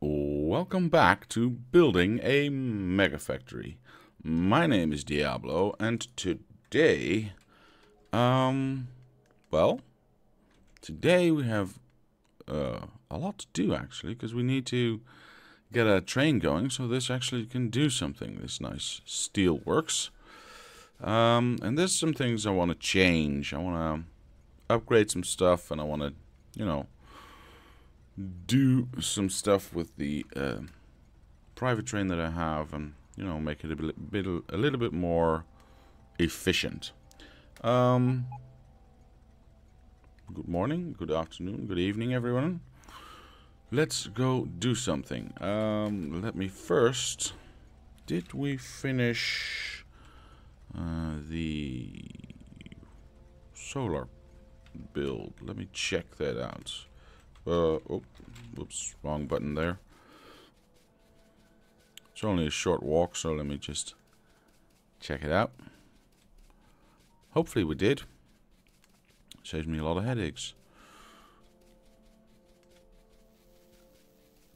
welcome back to building a mega factory. My name is Diablo, and today, um, well, today we have uh, a lot to do actually, because we need to get a train going, so this actually can do something. This nice steel works. Um, and there's some things I want to change. I want to upgrade some stuff, and I want to, you know, do some stuff with the uh, private train that I have and you know make it a bit, a little bit more efficient. Um, good morning, good afternoon, good evening, everyone. Let's go do something. Um, let me first. Did we finish uh, the solar build? Let me check that out. Uh, oh, whoops, wrong button there. It's only a short walk, so let me just check it out. Hopefully we did. Saves me a lot of headaches.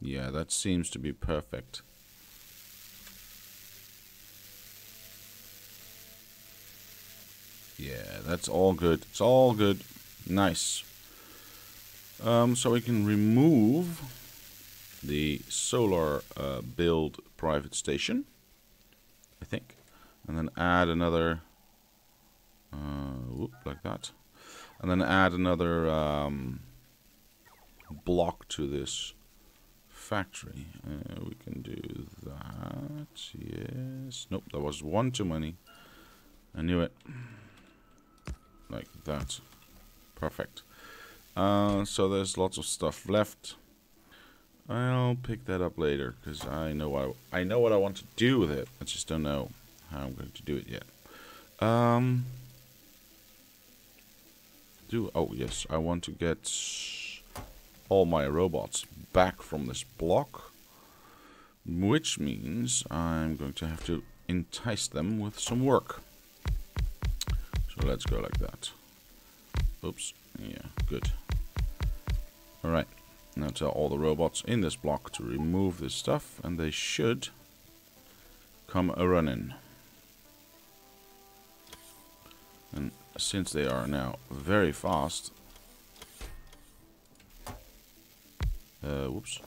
Yeah, that seems to be perfect. Yeah, that's all good. It's all good. Nice. Um, so we can remove the solar uh, build private station, I think, and then add another, uh, whoop, like that, and then add another um, block to this factory. Uh, we can do that, yes, nope, that was one too many. I knew it, like that, perfect. Uh, so there's lots of stuff left. I'll pick that up later because I know what I, I know what I want to do with it. I just don't know how I'm going to do it yet. Um, do oh yes, I want to get all my robots back from this block, which means I'm going to have to entice them with some work. So let's go like that. Oops. Yeah, good. Alright, now tell all the robots in this block to remove this stuff, and they should come a-running. And since they are now very fast, uh, whoops,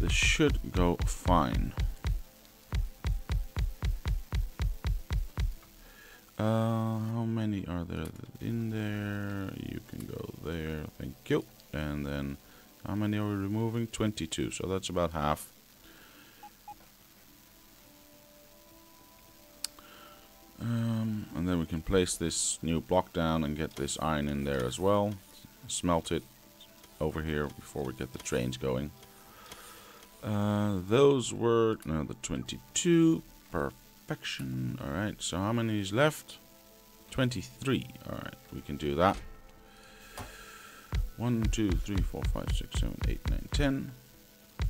this should go fine. Uh, how many are there in there? You can go there, thank you. And then, how many are we removing? 22, so that's about half. Um, and then we can place this new block down and get this iron in there as well. Smelt it over here before we get the trains going. Uh, those were no, the 22. Perfection. Alright, so how many is left? 23. Alright, we can do that. 1, 2, 3, 4, 5, 6, 7, 8, 9, 10.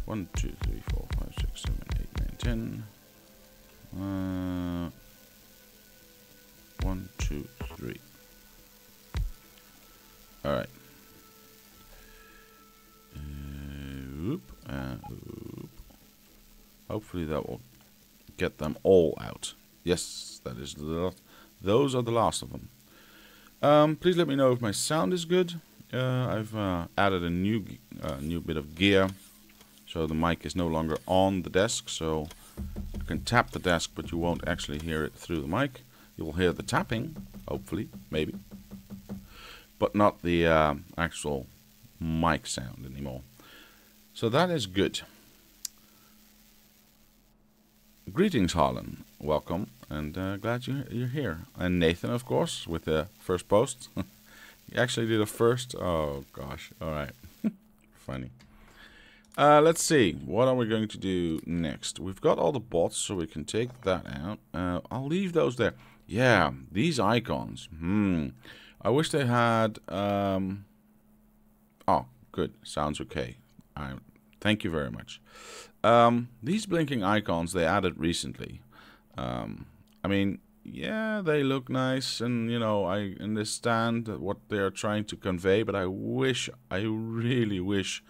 1, 2, 3, 4, 5, 6, 7, 8, 9, 10. Uh, 1, 2, 3. Alright. Uh, uh. Hopefully that will get them all out. Yes, that is the those are the last of them. Um, please let me know if my sound is good. Uh, I've uh, added a new uh, new bit of gear, so the mic is no longer on the desk. So you can tap the desk, but you won't actually hear it through the mic. You'll hear the tapping, hopefully, maybe, but not the uh, actual mic sound anymore. So that is good. Greetings, Harlan. Welcome, and uh, glad you, you're here. And Nathan, of course, with the first post. he actually did a first. Oh, gosh. All right. Funny. Uh, let's see. What are we going to do next? We've got all the bots, so we can take that out. Uh, I'll leave those there. Yeah, these icons. Hmm. I wish they had... Um... Oh, good. Sounds okay. I Thank you very much. Um, these blinking icons they added recently. Um, I mean, yeah, they look nice, and you know, I understand what they are trying to convey, but I wish, I really wish,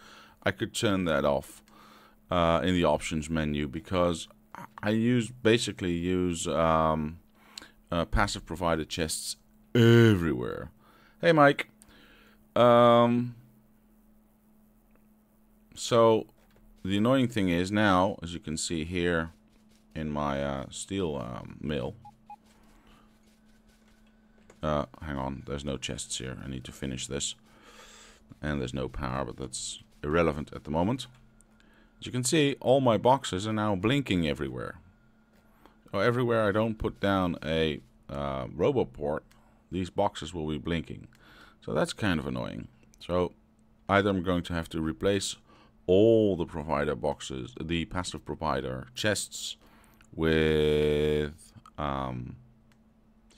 I could turn that off. uh, in the options menu because I use basically use um, uh, passive provider chests everywhere. Hey, Mike. Um, so the annoying thing is now, as you can see here in my uh, steel um, mill. Uh, hang on, there's no chests here. I need to finish this. And there's no power, but that's irrelevant at the moment. As you can see, all my boxes are now blinking everywhere. So everywhere I don't put down a uh, RoboPort, these boxes will be blinking. So that's kind of annoying. So either I'm going to have to replace all the provider boxes, the passive provider chests with um,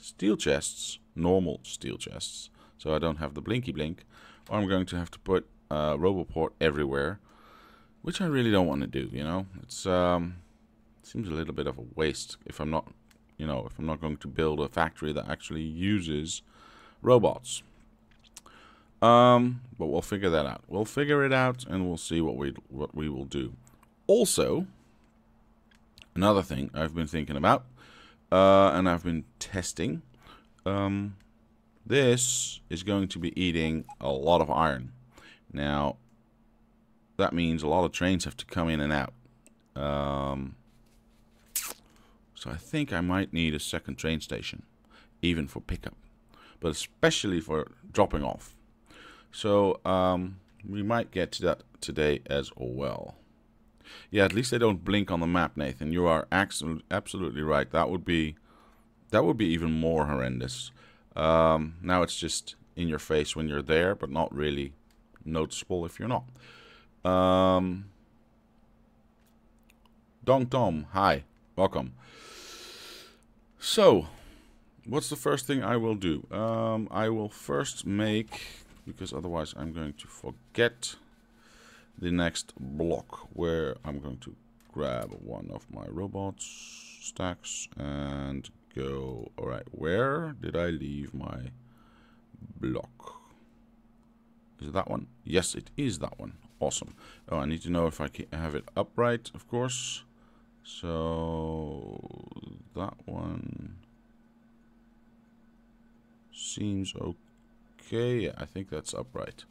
steel chests, normal steel chests, so I don't have the blinky blink, or I'm going to have to put uh, RoboPort everywhere, which I really don't want to do. You know, it's um, seems a little bit of a waste if I'm not, you know, if I'm not going to build a factory that actually uses robots. Um, but we'll figure that out. We'll figure it out, and we'll see what we what we will do. Also, another thing I've been thinking about, uh, and I've been testing. Um, this is going to be eating a lot of iron. Now, that means a lot of trains have to come in and out. Um, so I think I might need a second train station, even for pickup, but especially for dropping off. So um, we might get to that today as well. Yeah, at least they don't blink on the map, Nathan. You are absolutely right. That would be that would be even more horrendous. Um, now it's just in your face when you're there, but not really noticeable if you're not. Um, Dong Tom, hi, welcome. So, what's the first thing I will do? Um, I will first make because otherwise I'm going to forget the next block where I'm going to grab one of my robots stacks and go all right where did I leave my block? Is it that one? Yes it is that one. Awesome. Oh I need to know if I can have it upright of course. So that one seems okay. I think that's upright.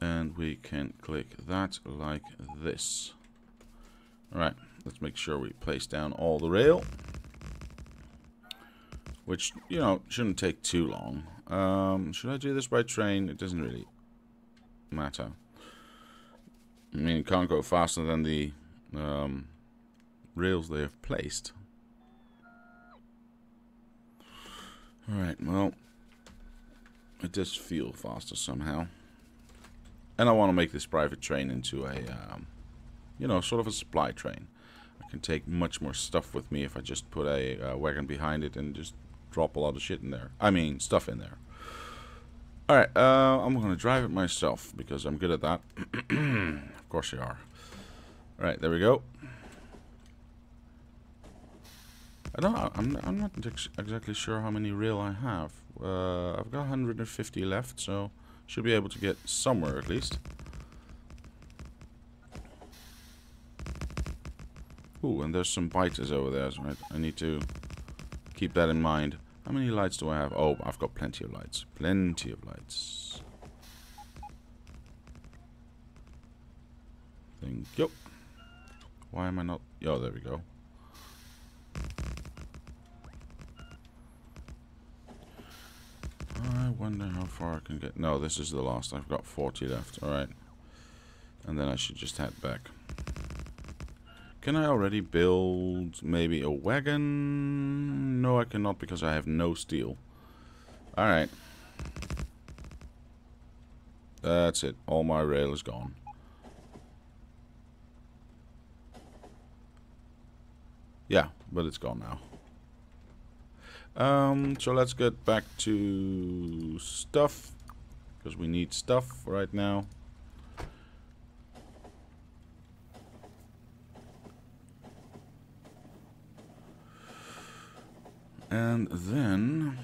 And we can click that like this. Alright, let's make sure we place down all the rail. Which, you know, shouldn't take too long. Um, should I do this by train? It doesn't really matter. I mean, it can't go faster than the um, rails they have placed. Alright, well, it does feel faster somehow. And I want to make this private train into a, um, you know, sort of a supply train. I can take much more stuff with me if I just put a uh, wagon behind it and just drop a lot of shit in there. I mean, stuff in there. Alright, uh, I'm going to drive it myself because I'm good at that. of course you are. Alright, there we go. I don't. I'm. I'm not ex exactly sure how many rail I have. Uh, I've got 150 left, so should be able to get somewhere at least. Ooh, and there's some biters over there, so I, need to keep that in mind. How many lights do I have? Oh, I've got plenty of lights. Plenty of lights. Thank you. Why am I not... Oh, there we go. I wonder how far I can get. No, this is the last. I've got 40 left. Alright. And then I should just head back. Can I already build maybe a wagon? No, I cannot because I have no steel. Alright. That's it. All my rail is gone. Yeah, but it's gone now. Um, so let's get back to stuff. Because we need stuff right now. And then,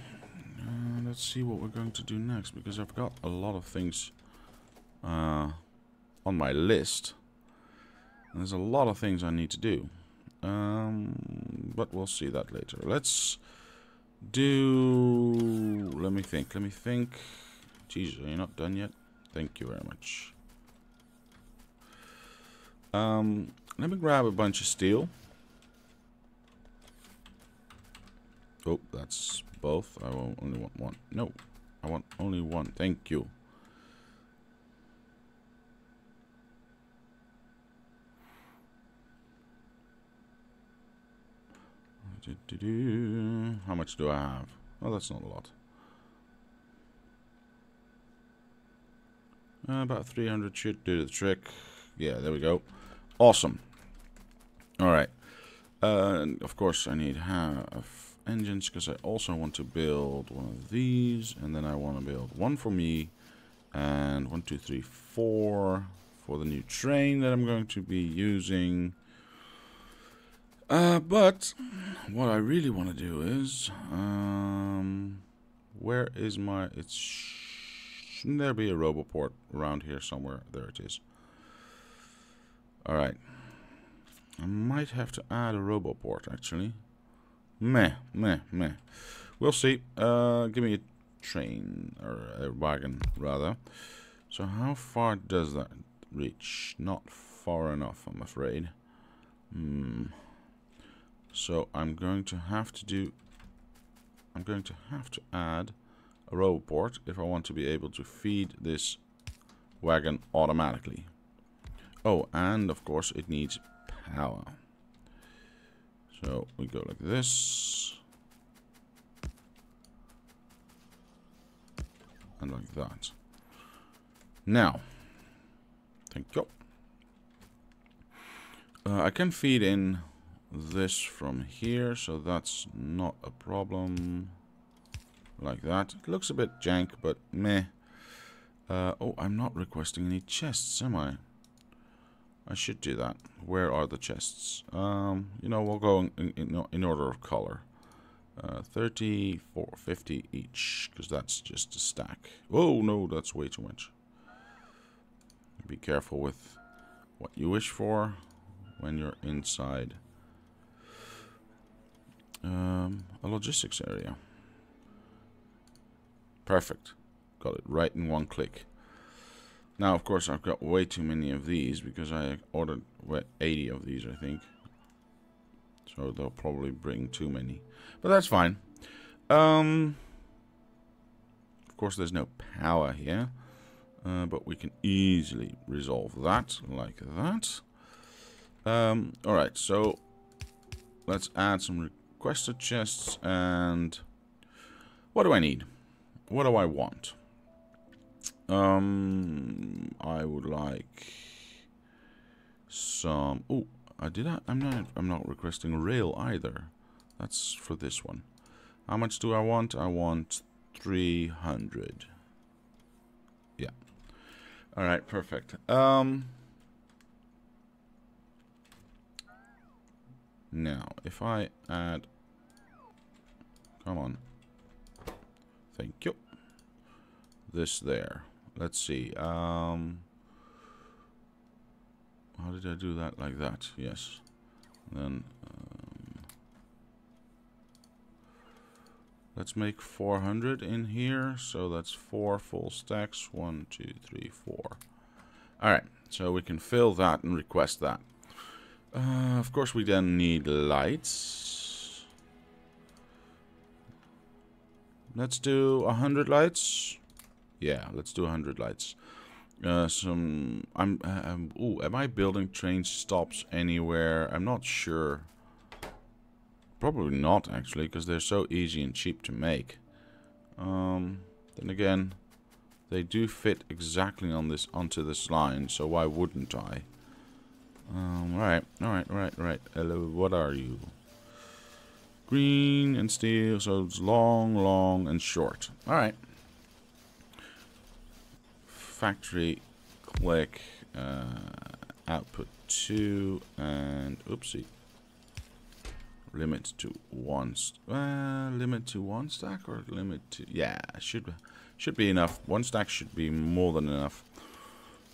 uh, let's see what we're going to do next. Because I've got a lot of things uh, on my list. There's a lot of things I need to do. Um, but we'll see that later. Let's do... Let me think, let me think. Jesus, are you not done yet? Thank you very much. Um, let me grab a bunch of steel. Oh, that's both. I only want one. No, I want only one. Thank you. How much do I have? Oh, that's not a lot. Uh, about 300 should do the trick. Yeah, there we go. Awesome. Alright. Uh, and of course, I need half engines because I also want to build one of these. And then I want to build one for me. And one, two, three, four for the new train that I'm going to be using. Uh, but what I really want to do is, um, where is my? It's shouldn't there be a Roboport around here somewhere? There it is. All right. I might have to add a Roboport actually. Meh, meh, meh. We'll see. Uh, give me a train or a wagon rather. So how far does that reach? Not far enough, I'm afraid. Hmm. So I'm going to have to do I'm going to have to add a Roboport if I want to be able to feed this wagon automatically. Oh, and of course it needs power. So we go like this. And like that. Now, thank you. Uh, I can feed in this from here, so that's not a problem. Like that. It looks a bit jank, but meh. Uh, oh, I'm not requesting any chests, am I? I should do that. Where are the chests? Um, you know, we'll go in, in, in order of color. Uh, 34, 50 each, because that's just a stack. Oh, no, that's way too much. Be careful with what you wish for when you're inside um, a logistics area. Perfect. Got it right in one click. Now, of course, I've got way too many of these because I ordered 80 of these, I think. So they'll probably bring too many. But that's fine. Um, of course, there's no power here. Uh, but we can easily resolve that like that. Um, Alright, so let's add some requested chests and what do I need? What do I want? Um, I would like some. Oh, I did not. I'm not. I'm not requesting rail either. That's for this one. How much do I want? I want 300. Yeah. All right. Perfect. Um. Now, if I add Come on. Thank you. This there. Let's see. Um, how did I do that? Like that. Yes. then um, let's make 400 in here. So that's four full stacks. One, two, three, four. All right. So we can fill that and request that. Uh, of course, we then need lights. Let's do a hundred lights. Yeah, let's do a hundred lights. Uh, some. I'm. Um, ooh, am I building train stops anywhere? I'm not sure. Probably not actually, because they're so easy and cheap to make. Um. Then again, they do fit exactly on this onto this line, so why wouldn't I? Um. All right. All right. All right. All right. Hello. What are you? Green and steel, so it's long, long, and short. All right. Factory, click, uh, output 2, and oopsie. Limit to one, uh, limit to one stack or limit to, yeah, should should be enough. One stack should be more than enough.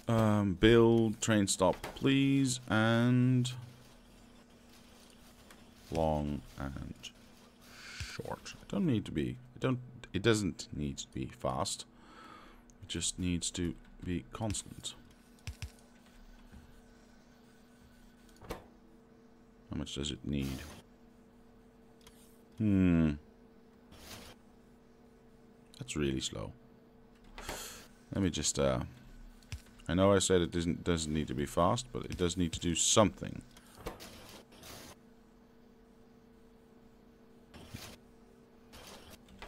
Um, build, train stop, please, and long and short. It don't need to be. It don't. It doesn't need to be fast. It just needs to be constant. How much does it need? Hmm. That's really slow. Let me just, uh... I know I said it doesn't, doesn't need to be fast, but it does need to do something.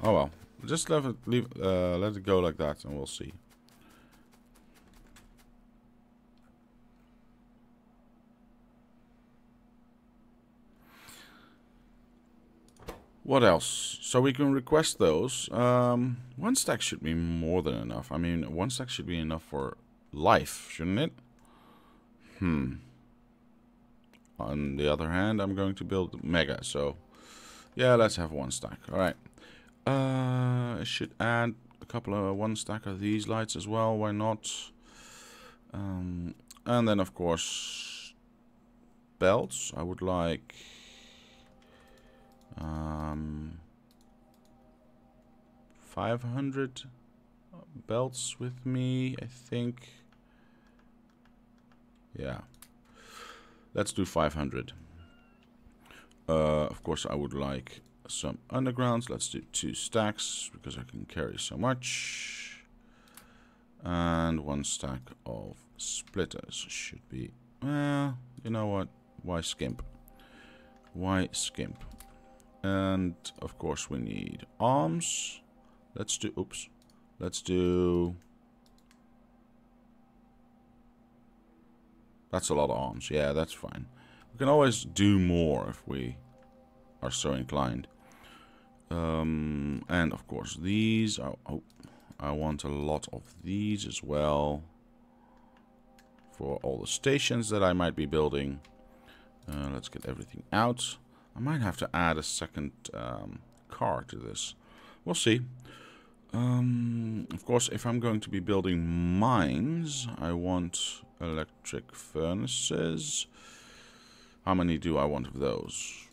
Oh well. Just let it, leave, uh, let it go like that and we'll see. What else? So we can request those. Um, one stack should be more than enough. I mean, one stack should be enough for life, shouldn't it? Hmm. On the other hand, I'm going to build Mega, so... Yeah, let's have one stack. Alright. Uh, I should add a couple of one stack of these lights as well. Why not? Um, and then, of course, belts. I would like um, 500 belts with me, I think. Yeah. Let's do 500. Uh, of course, I would like some undergrounds. Let's do two stacks because I can carry so much. And one stack of splitters should be... Well, you know what? Why skimp? Why skimp? And of course we need arms. Let's do, oops. Let's do... That's a lot of arms. Yeah, that's fine. We can always do more if we are so inclined. Um, and of course these. Are, oh, I want a lot of these as well. For all the stations that I might be building. Uh, let's get everything out. I might have to add a second um, car to this. We'll see. Um, of course, if I'm going to be building mines, I want electric furnaces. How many do I want of those?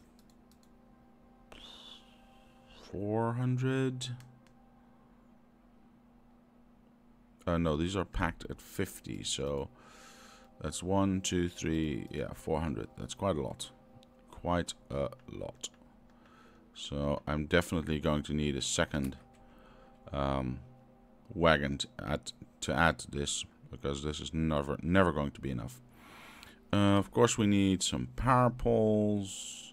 400? Uh, no, these are packed at 50, so that's one, two, three, yeah, 400. That's quite a lot quite a lot. So I'm definitely going to need a second um, wagon to add, to add this because this is never never going to be enough. Uh, of course, we need some power poles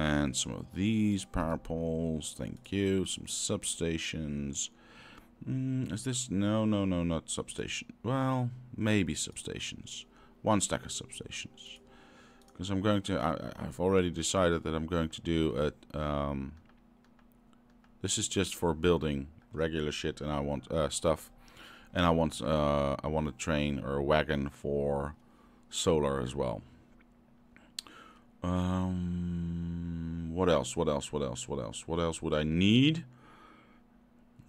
and some of these power poles. Thank you. Some substations. Mm, is this no no no not substation? Well, maybe substations. One stack of substations because I'm going to I, have already decided that I'm going to do a... um, this is just for building regular shit and I want uh, stuff and I want uh, I want a train or a wagon for solar as well um, what else what else what else what else what else would I need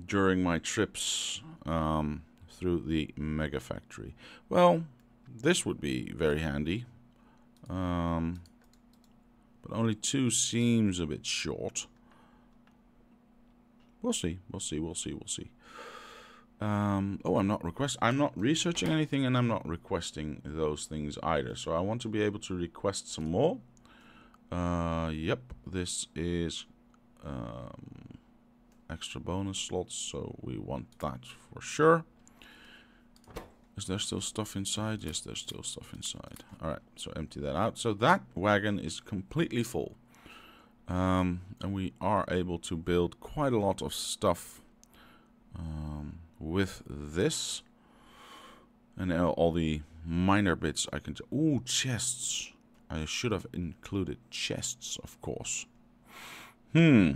during my trips um, through the mega factory well this would be very handy um, but only two seems a bit short. We'll see. We'll see. We'll see. We'll see. Um, oh, I'm not request. I'm not researching anything, and I'm not requesting those things either. So I want to be able to request some more. Uh, yep, this is um, extra bonus slots, so we want that for sure. Is there still stuff inside? Yes, there's still stuff inside. Alright, so empty that out. So that wagon is completely full. Um, and we are able to build quite a lot of stuff um, with this. And all the minor bits I can... Ooh, chests. I should have included chests, of course. Hmm.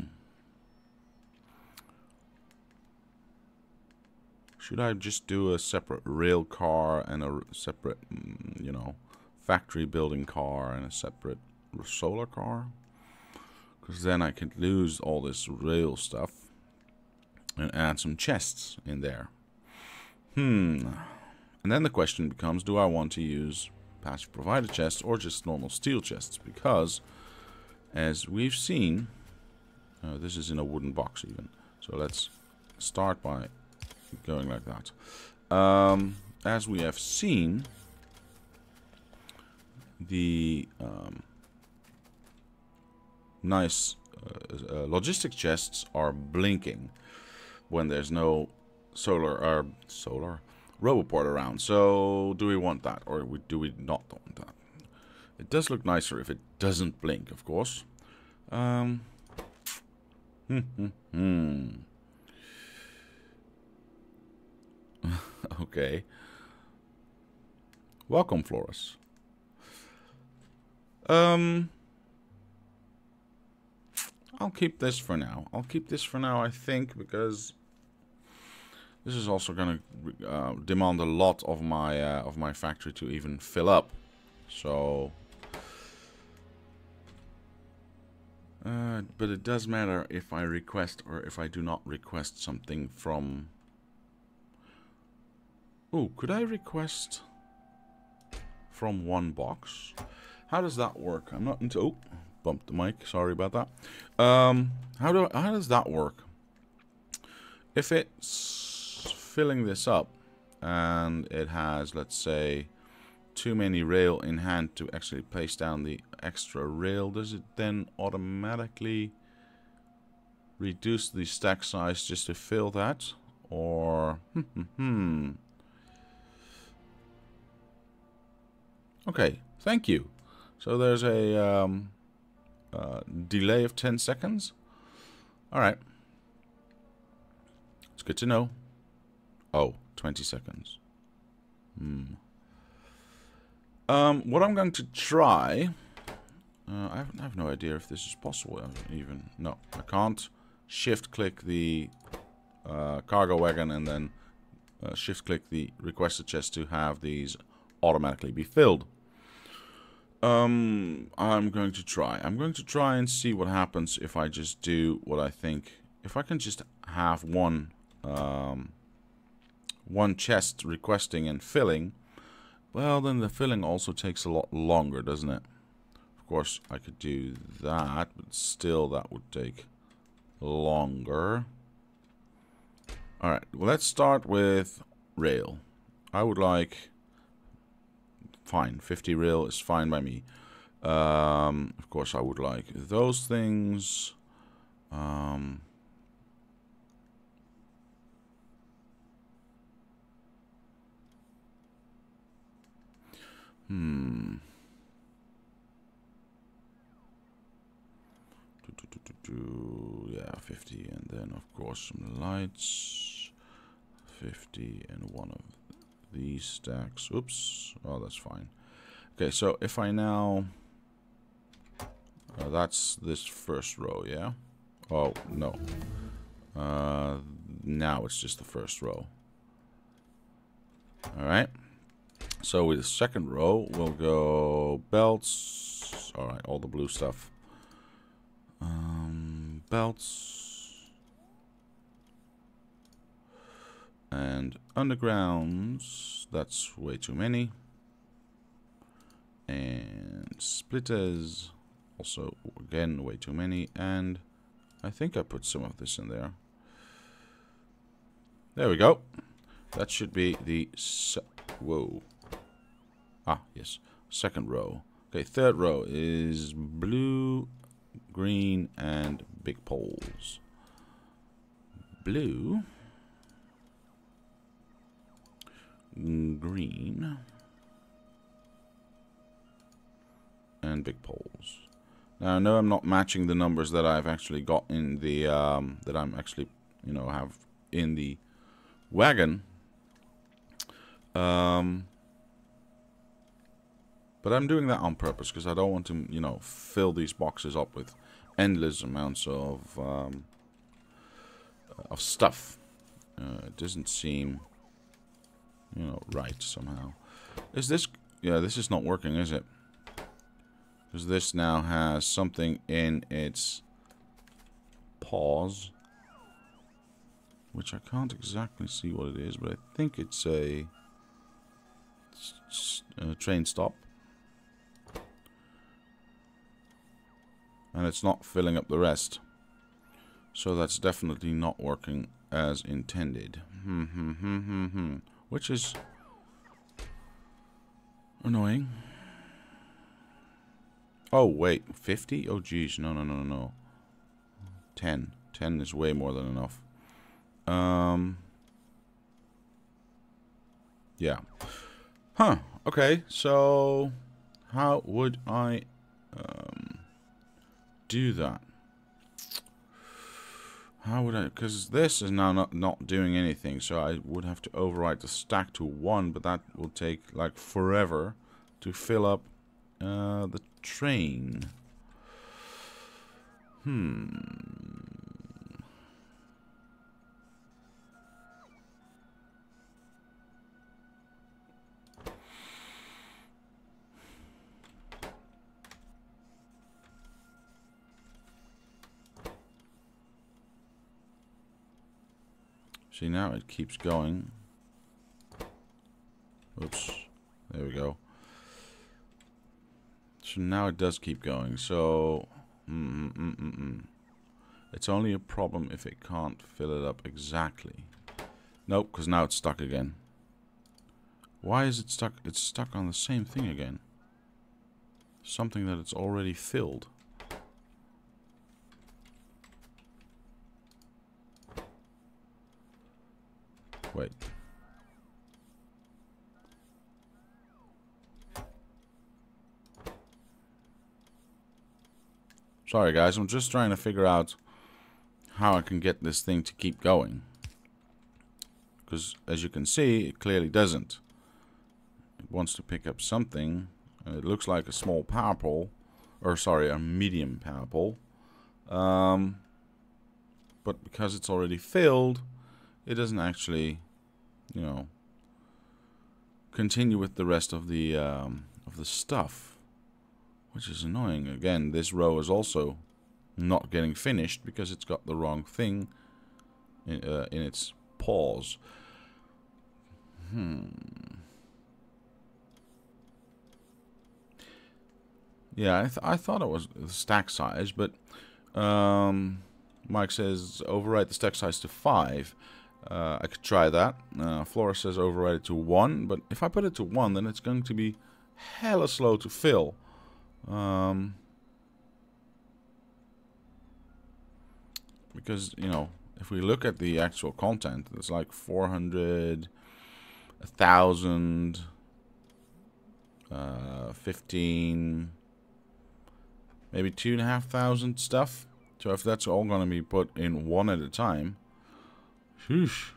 Should I just do a separate rail car and a separate, mm, you know, factory building car and a separate solar car? Because then I could lose all this rail stuff and add some chests in there. Hmm. And then the question becomes, do I want to use passive provider chests or just normal steel chests? Because, as we've seen, uh, this is in a wooden box even. So let's start by going like that. Um, as we have seen, the um, nice uh, uh, logistic chests are blinking when there's no solar or uh, solar Roboport around. So do we want that or do we not want that? It does look nicer if it doesn't blink, of course. Um, hmm, hmm, hmm. okay. Welcome, Flores. Um, I'll keep this for now. I'll keep this for now, I think, because this is also going to uh, demand a lot of my uh, of my factory to even fill up. So, uh, but it does matter if I request or if I do not request something from. Oh, could I request from one box? How does that work? I'm not into. Oh, bumped the mic. Sorry about that. Um, how do how does that work? If it's filling this up and it has, let's say, too many rail in hand to actually place down the extra rail, does it then automatically reduce the stack size just to fill that? Or, hmm, hmm, hmm. Okay, thank you. So there's a um, uh, delay of 10 seconds. All right. It's good to know. Oh, 20 seconds. Hmm. Um, what I'm going to try... Uh, I, have, I, have, no idea if this is possible even. No, I can't shift-click the uh, cargo wagon and then uh, shift-click the requested chest to have these automatically be filled. Um, I'm going to try. I'm going to try and see what happens if I just do what I think. If I can just have one, um, one chest requesting and filling, well, then the filling also takes a lot longer, doesn't it? Of course, I could do that, but still that would take longer. Alright, well, let's start with rail. I would like fine. 50 rail is fine by me. Um, of course, I would like those things. Um, hmm. Do, do, do, yeah, 50 and then of course some lights. 50 and one of these stacks. Oops. Oh, that's fine. Okay, so if I now... Uh, that's this first row, yeah? Oh, no. Uh, now it's just the first row. Alright. So with the second row, we'll go belts. Alright, all the blue stuff. Um, belts. And undergrounds, that's way too many. And splitters, also again way too many. And I think I put some of this in there. There we go. That should be the whoa. Ah, yes. Second row. Okay, third row is blue, green, and big poles. Blue. green, and big poles. Now I know I'm not matching the numbers that I've actually got in the um, that I'm actually you know have in the wagon. Um, but I'm doing that on purpose because I don't want to you know fill these boxes up with endless amounts of um, of stuff. Uh, it doesn't seem you know, right somehow. Is this... Yeah, this is not working, is it? Because this now has something in its paws. Which I can't exactly see what it is, but I think it's a... uh, train stop. And it's not filling up the rest. So that's definitely not working as intended. Hmm, hmm, hmm. Which is annoying. Oh, wait. 50? Oh, geez. No, no, no, no. 10. 10 is way more than enough. Um... Yeah. Huh. Okay. So, how would I um, do that? How would I? Because this is now not not doing anything, so I would have to overwrite the stack to one, but that will take like forever to fill up uh, the train. Hmm. See, now it keeps going. Oops. There we go. So now it does keep going. So, mm, mm, mm, mm, it's only a problem if it can't fill it up exactly. Nope, because now it's stuck again. Why is it stuck? It's stuck on the same thing again. Something that it's already filled. Wait. Sorry guys, I'm just trying to figure out how I can get this thing to keep going. Because as you can see, it clearly doesn't. It wants to pick up something. And it looks like a small power pole. Or sorry, a medium power pole. Um, but because it's already filled, it doesn't actually you know, continue with the rest of the um, of the stuff, which is annoying. Again, this row is also not getting finished because it's got the wrong thing in, uh, in its paws. Hmm. Yeah, I, th I thought it was the stack size, but um, Mike says overwrite the stack size to 5. Uh, I could try that. Uh, Flora says override it to 1, but if I put it to 1, then it's going to be hella slow to fill. Um, because, you know, if we look at the actual content, it's like 400, 1,000, uh, 15, maybe 2,500 stuff. So if that's all going to be put in one at a time, Sheesh.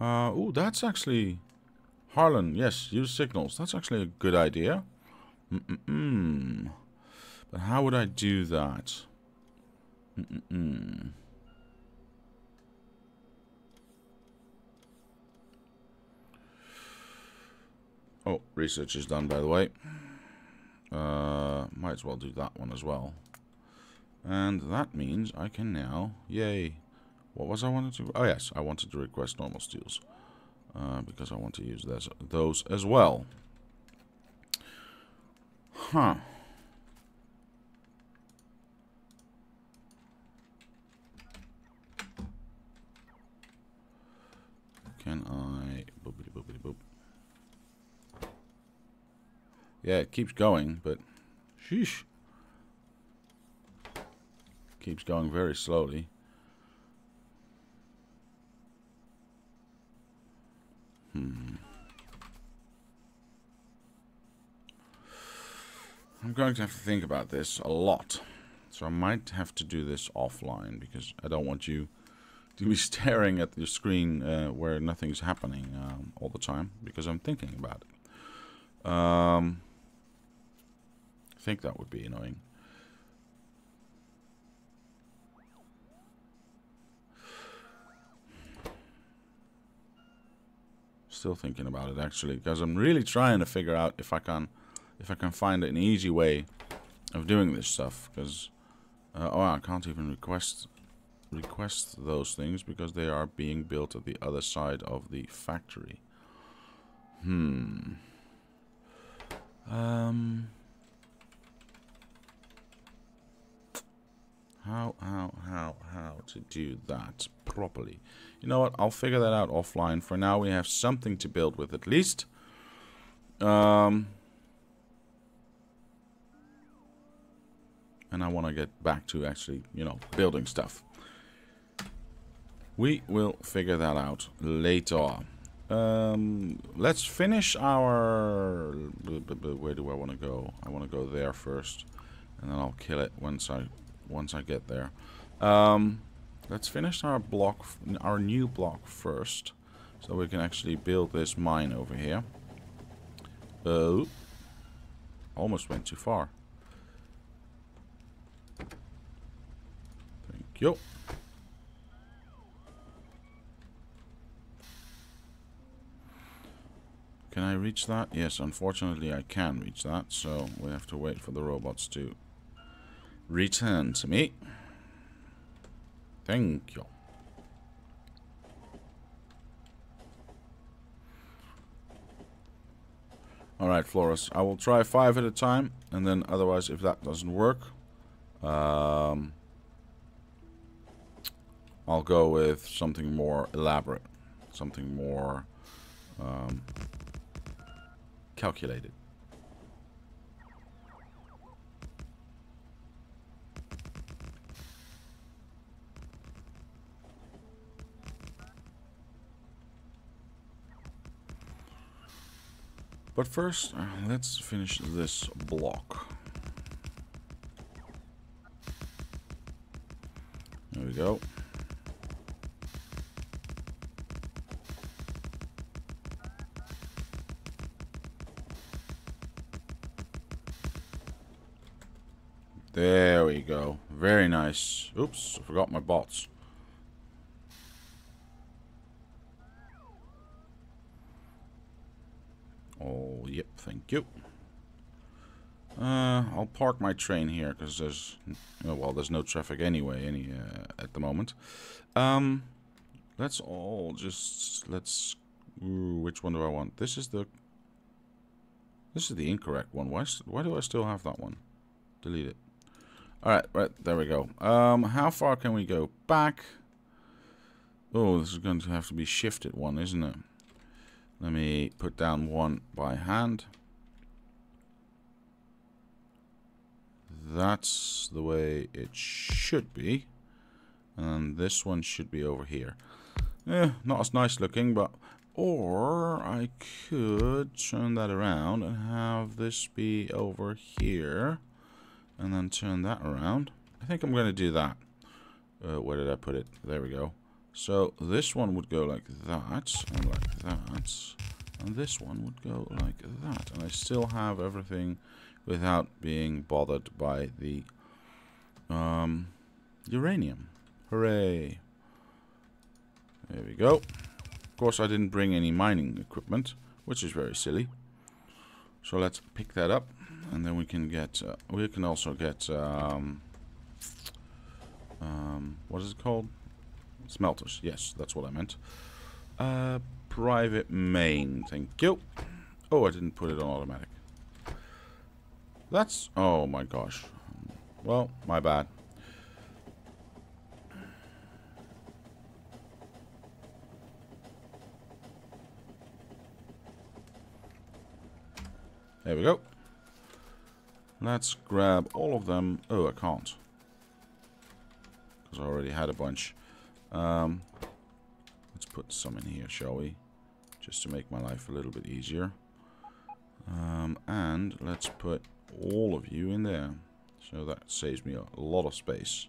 Uh, oh, that's actually... Harlan, yes, use signals. That's actually a good idea. Mm -mm -mm. But how would I do that? Oh, research is done, by the way. Uh, might as well do that one as well. And that means I can now, yay. What was I wanted to, oh yes, I wanted to request normal steels. Uh, because I want to use those as well. Huh. Can I... Boop. Yeah, it keeps going, but... Sheesh keeps going very slowly. Hmm. I'm going to have to think about this a lot. So I might have to do this offline because I don't want you to be staring at the screen uh, where nothing's happening um, all the time because I'm thinking about it. Um, I think that would be annoying. Still thinking about it actually, because I'm really trying to figure out if I can, if I can find an easy way of doing this stuff. Because uh, oh, I can't even request request those things because they are being built at the other side of the factory. Hmm. Um. How, how, how, how to do that properly. You know what? I'll figure that out offline. For now, we have something to build with at least. Um, and I want to get back to actually, you know, building stuff. We will figure that out later. Um, let's finish our... Where do I want to go? I want to go there first. And then I'll kill it once I once I get there. Um, let's finish our block, our new block first. So we can actually build this mine over here. Oh. Almost went too far. Thank you. Can I reach that? Yes, unfortunately I can reach that, so we have to wait for the robots to return to me. Thank you. Alright, Flores. I will try five at a time, and then otherwise, if that doesn't work, um, I'll go with something more elaborate. Something more um, calculated. But first, uh, let's finish this block. There we go. There we go. Very nice. Oops, I forgot my bots. Oh, yep, thank you. Uh, I'll park my train here because there's, oh, well, there's no traffic anyway, any uh, at the moment. Um, let's all just let's. Ooh, which one do I want? This is the. This is the incorrect one. Why? Why do I still have that one? Delete it. Alright, right, there we go. Um, how far can we go back? Oh, this is going to have to be shifted one, isn't it? Let me put down one by hand. That's the way it should be. And this one should be over here. Eh, not as nice looking, but... Or I could turn that around and have this be over here and then turn that around. I think I'm going to do that. Uh, where did I put it? There we go. So this one would go like that, and like that, and this one would go like that. And I still have everything without being bothered by the um, uranium. Hooray! There we go. Of course, I didn't bring any mining equipment, which is very silly. So let's pick that up and then we can get uh, we can also get um, um, what is it called smelters yes that's what I meant uh, private main thank you oh I didn't put it on automatic that's oh my gosh well my bad There we go. Let's grab all of them. Oh, I can't. Because I already had a bunch. Um, let's put some in here, shall we? Just to make my life a little bit easier. Um, and let's put all of you in there. So that saves me a lot of space.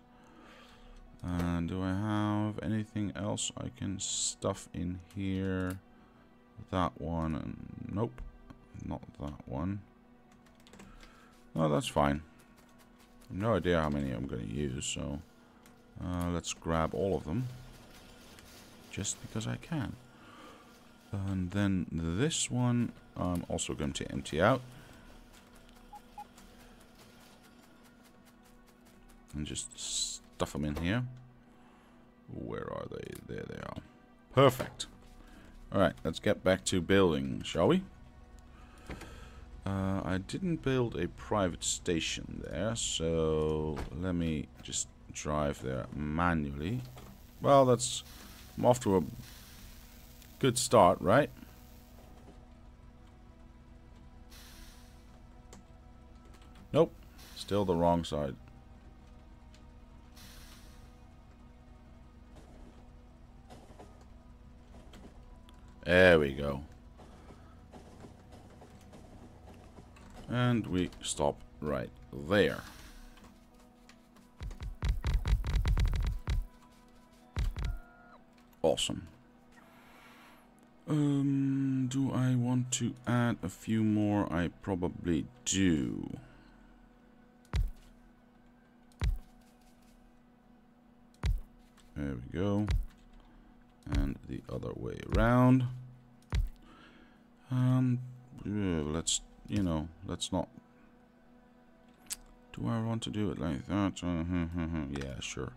And do I have anything else I can stuff in here? That one. And nope. Not that one. Oh, that's fine. No idea how many I'm going to use, so uh, let's grab all of them. Just because I can. And then this one I'm also going to empty out. And just stuff them in here. Where are they? There they are. Perfect. Alright, let's get back to building, shall we? Uh, I didn't build a private station there, so let me just drive there manually. Well, that's... I'm off to a good start, right? Nope. Still the wrong side. There we go. And we stop right there. Awesome. Um, do I want to add a few more? I probably do. There we go. And the other way around. Um, let's, you know, let's not... Do I want to do it like that? Yeah, sure.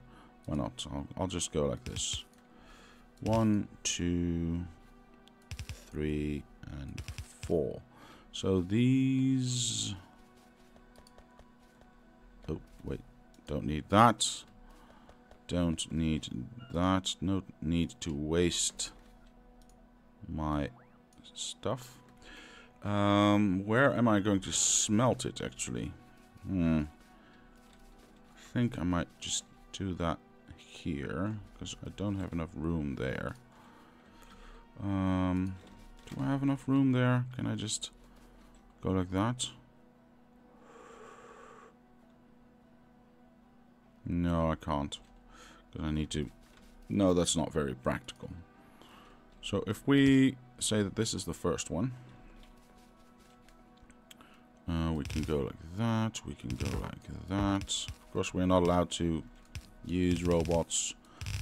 Why not? I'll, I'll just go like this. One, two, three, and four. So these... Oh, wait. Don't need that. Don't need that. No need to waste my stuff. Um, where am I going to smelt it, actually? Hmm. I think I might just do that here, because I don't have enough room there. Um, do I have enough room there? Can I just go like that? No, I can't. Because I need to... No, that's not very practical. So if we say that this is the first one, uh, we can go like that, we can go like that. Of course, we're not allowed to use robots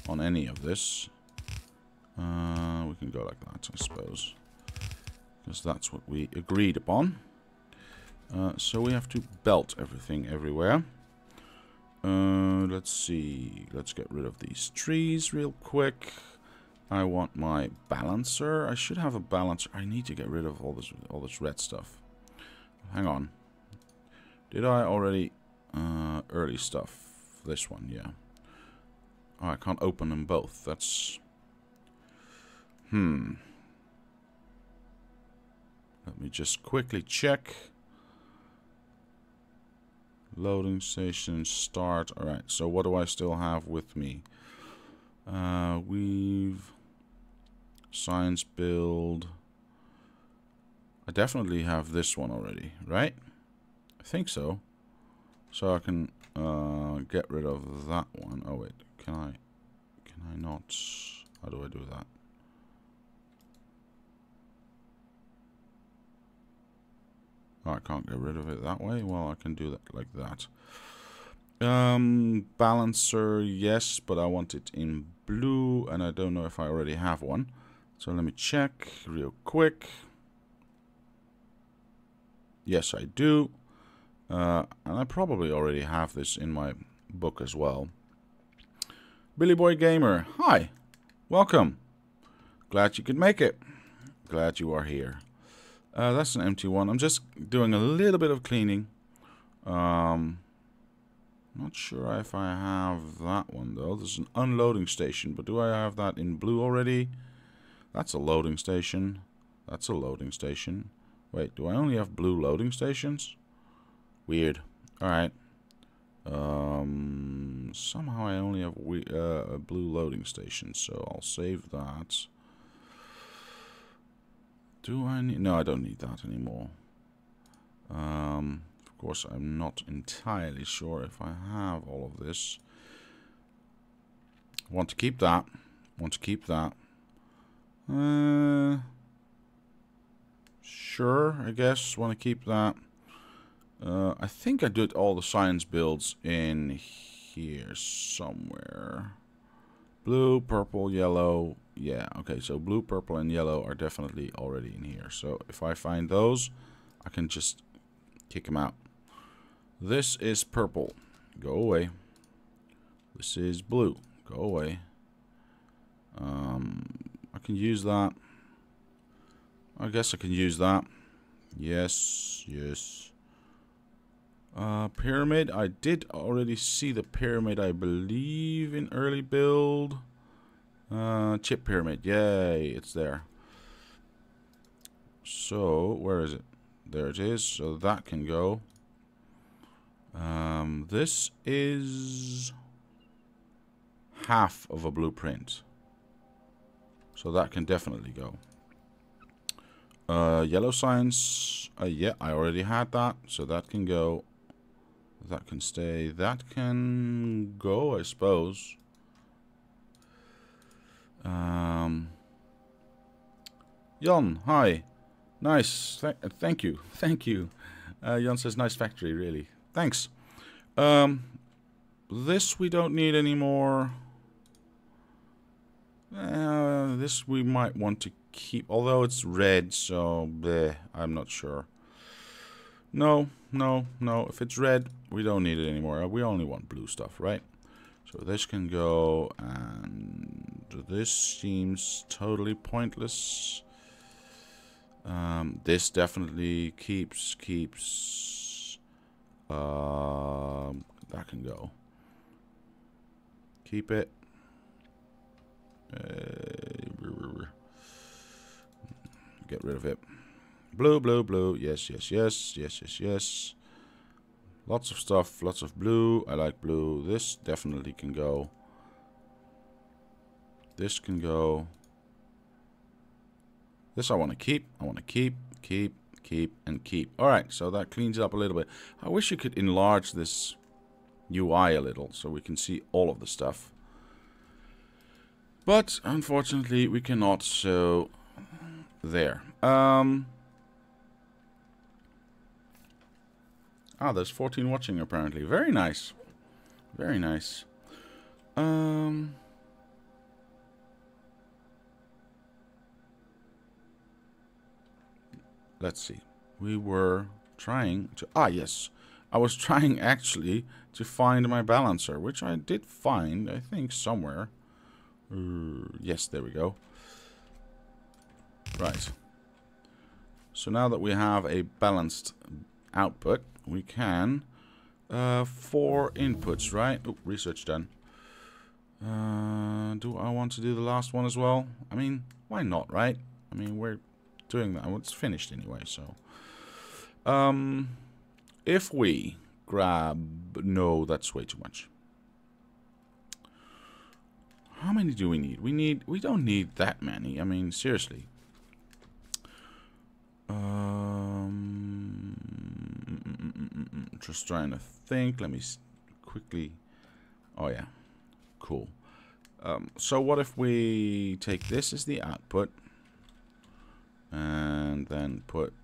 on any of this. Uh, we can go like that, I suppose. Because that's what we agreed upon. Uh, so we have to belt everything everywhere. Uh, let's see. Let's get rid of these trees real quick. I want my balancer. I should have a balancer. I need to get rid of all this all this red stuff. Hang on. Did I already uh, early stuff? This one, yeah. Oh, I can't open them both. That's hmm. Let me just quickly check. Loading station, start. Alright, so what do I still have with me? Uh, we've... Science build. I definitely have this one already, right? I think so. So I can uh, get rid of that one. Oh wait, can I? Can I not? How do I do that? Oh, I can't get rid of it that way. Well, I can do that like that. Um, balancer, yes, but I want it in blue, and I don't know if I already have one. So let me check real quick. Yes, I do. Uh, and I probably already have this in my book as well. Billy Boy Gamer, hi. Welcome. Glad you could make it. Glad you are here. Uh, that's an empty one. I'm just doing a little bit of cleaning. Um, not sure if I have that one though. There's an unloading station, but do I have that in blue already? That's a loading station. That's a loading station. Wait, do I only have blue loading stations? Weird. Alright. Um, somehow I only have we uh, a blue loading station, so I'll save that. Do I need... No, I don't need that anymore. Um, of course, I'm not entirely sure if I have all of this. Want to keep that. Want to keep that. Uh, sure, I guess. Want to keep that. Uh, I think I did all the science builds in here somewhere. Blue, purple, yellow. Yeah, okay, so blue, purple, and yellow are definitely already in here. So if I find those, I can just kick them out. This is purple. Go away. This is blue. Go away. Um, I can use that. I guess I can use that. Yes, yes. Uh, pyramid. I did already see the pyramid, I believe, in early build. Uh, chip pyramid. Yay, it's there. So, where is it? There it is. So that can go. Um, this is half of a blueprint. So that can definitely go. Uh, yellow signs. Uh, yeah, I already had that. So that can go. That can stay. That can go, I suppose. Um, Jan, hi. Nice. Th thank you. Thank you. Uh, Jan says, nice factory, really. Thanks. Um, this we don't need anymore. Uh, this we might want to keep, although it's red, so bleh, I'm not sure. No, no, no. If it's red, we don't need it anymore. We only want blue stuff, right? So this can go, and this seems totally pointless. Um, this definitely keeps, keeps, um, that can go. Keep it. Uh, get rid of it. Blue, blue, blue. Yes, yes, yes, yes, yes, yes. Lots of stuff, lots of blue. I like blue. This definitely can go. This can go. This I want to keep. I want to keep, keep, keep, and keep. Alright, so that cleans it up a little bit. I wish you could enlarge this UI a little so we can see all of the stuff. But unfortunately we cannot, so there. Um, ah, there's 14 watching apparently. Very nice. Very nice. Um, let's see. We were trying to... Ah, yes. I was trying actually to find my balancer, which I did find, I think, somewhere. Uh, yes, there we go. Right. So now that we have a balanced output, we can... Uh, four inputs, right? Oh, research done. Uh, do I want to do the last one as well? I mean, why not, right? I mean, we're doing that. It's finished anyway, so... Um, if we grab... No, that's way too much. How many do we need? We need... We don't need that many. I mean, seriously. Um, just trying to think. Let me quickly... Oh, yeah. Cool. Um, so what if we take this as the output and then put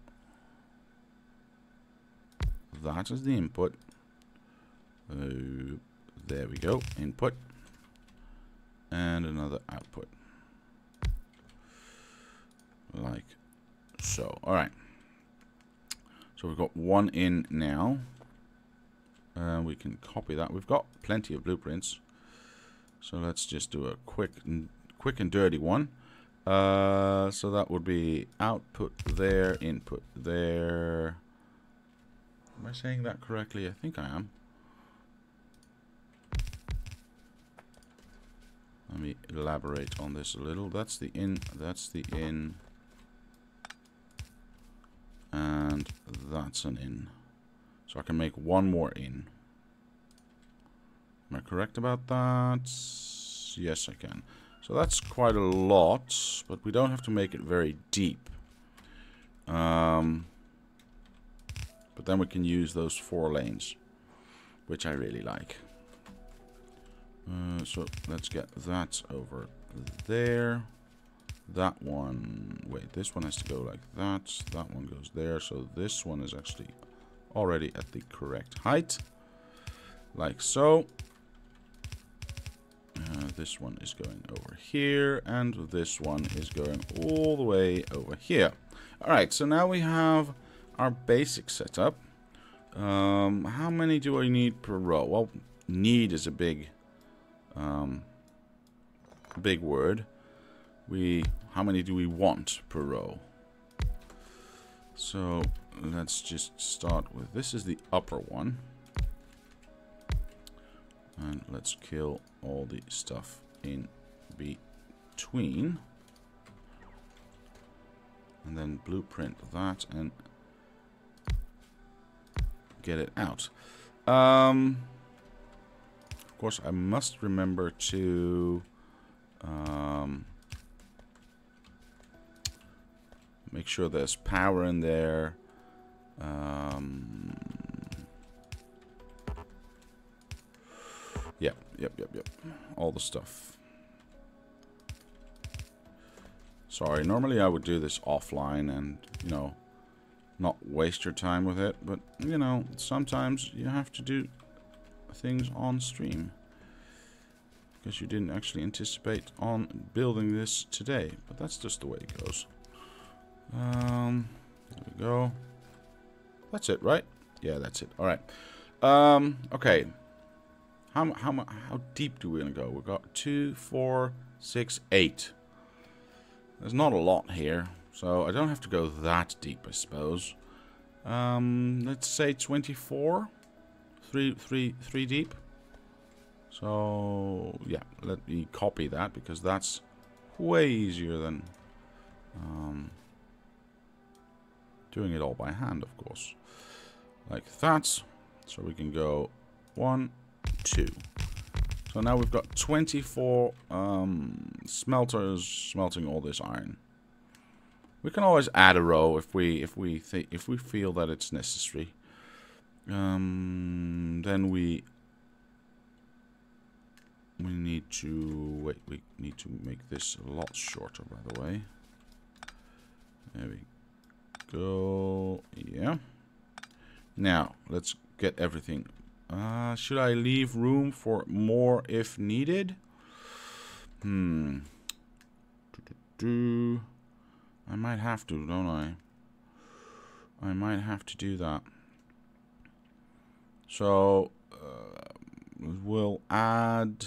that as the input. Uh, there we go, input and another output like so. All right. So we've got one in now. Uh, we can copy that. We've got plenty of blueprints. So let's just do a quick, quick and dirty one. Uh, so that would be output there, input there. Am I saying that correctly? I think I am. Let me elaborate on this a little. That's the in, that's the in, and that's an in. I can make one more in. Am I correct about that? Yes, I can. So that's quite a lot, but we don't have to make it very deep. Um, but then we can use those four lanes, which I really like. Uh, so let's get that over there. That one, wait, this one has to go like that. That one goes there. So this one is actually already at the correct height. Like so. Uh, this one is going over here, and this one is going all the way over here. Alright, so now we have our basic setup. Um, how many do I need per row? Well, need is a big, um, big word. We how many do we want per row? So let's just start with, this is the upper one. And let's kill all the stuff in between. And then blueprint that and get it out. Um, of course, I must remember to... Um, make sure there's power in there. Um, yep, yep, yep, yep. All the stuff. Sorry, normally I would do this offline and, you know, not waste your time with it. But, you know, sometimes you have to do things on stream. Because you didn't actually anticipate on building this today. But that's just the way it goes. Um, there we go. That's it, right? Yeah, that's it. All right. Um, okay. How how how deep do we want to go? We've got two, four, six, eight. There's not a lot here, so I don't have to go that deep, I suppose. Um, let's say 24, three, three, three deep. So yeah, let me copy that because that's way easier than um, doing it all by hand, of course. Like that. So we can go one, two. So now we've got 24 um, smelters smelting all this iron. We can always add a row if we if we think if we feel that it's necessary. Um, then we we need to wait. We need to make this a lot shorter, by the way. There we go. Yeah. Now, let's get everything. Uh, should I leave room for more if needed? Hmm. Do. I might have to, don't I? I might have to do that. So, uh, we'll add...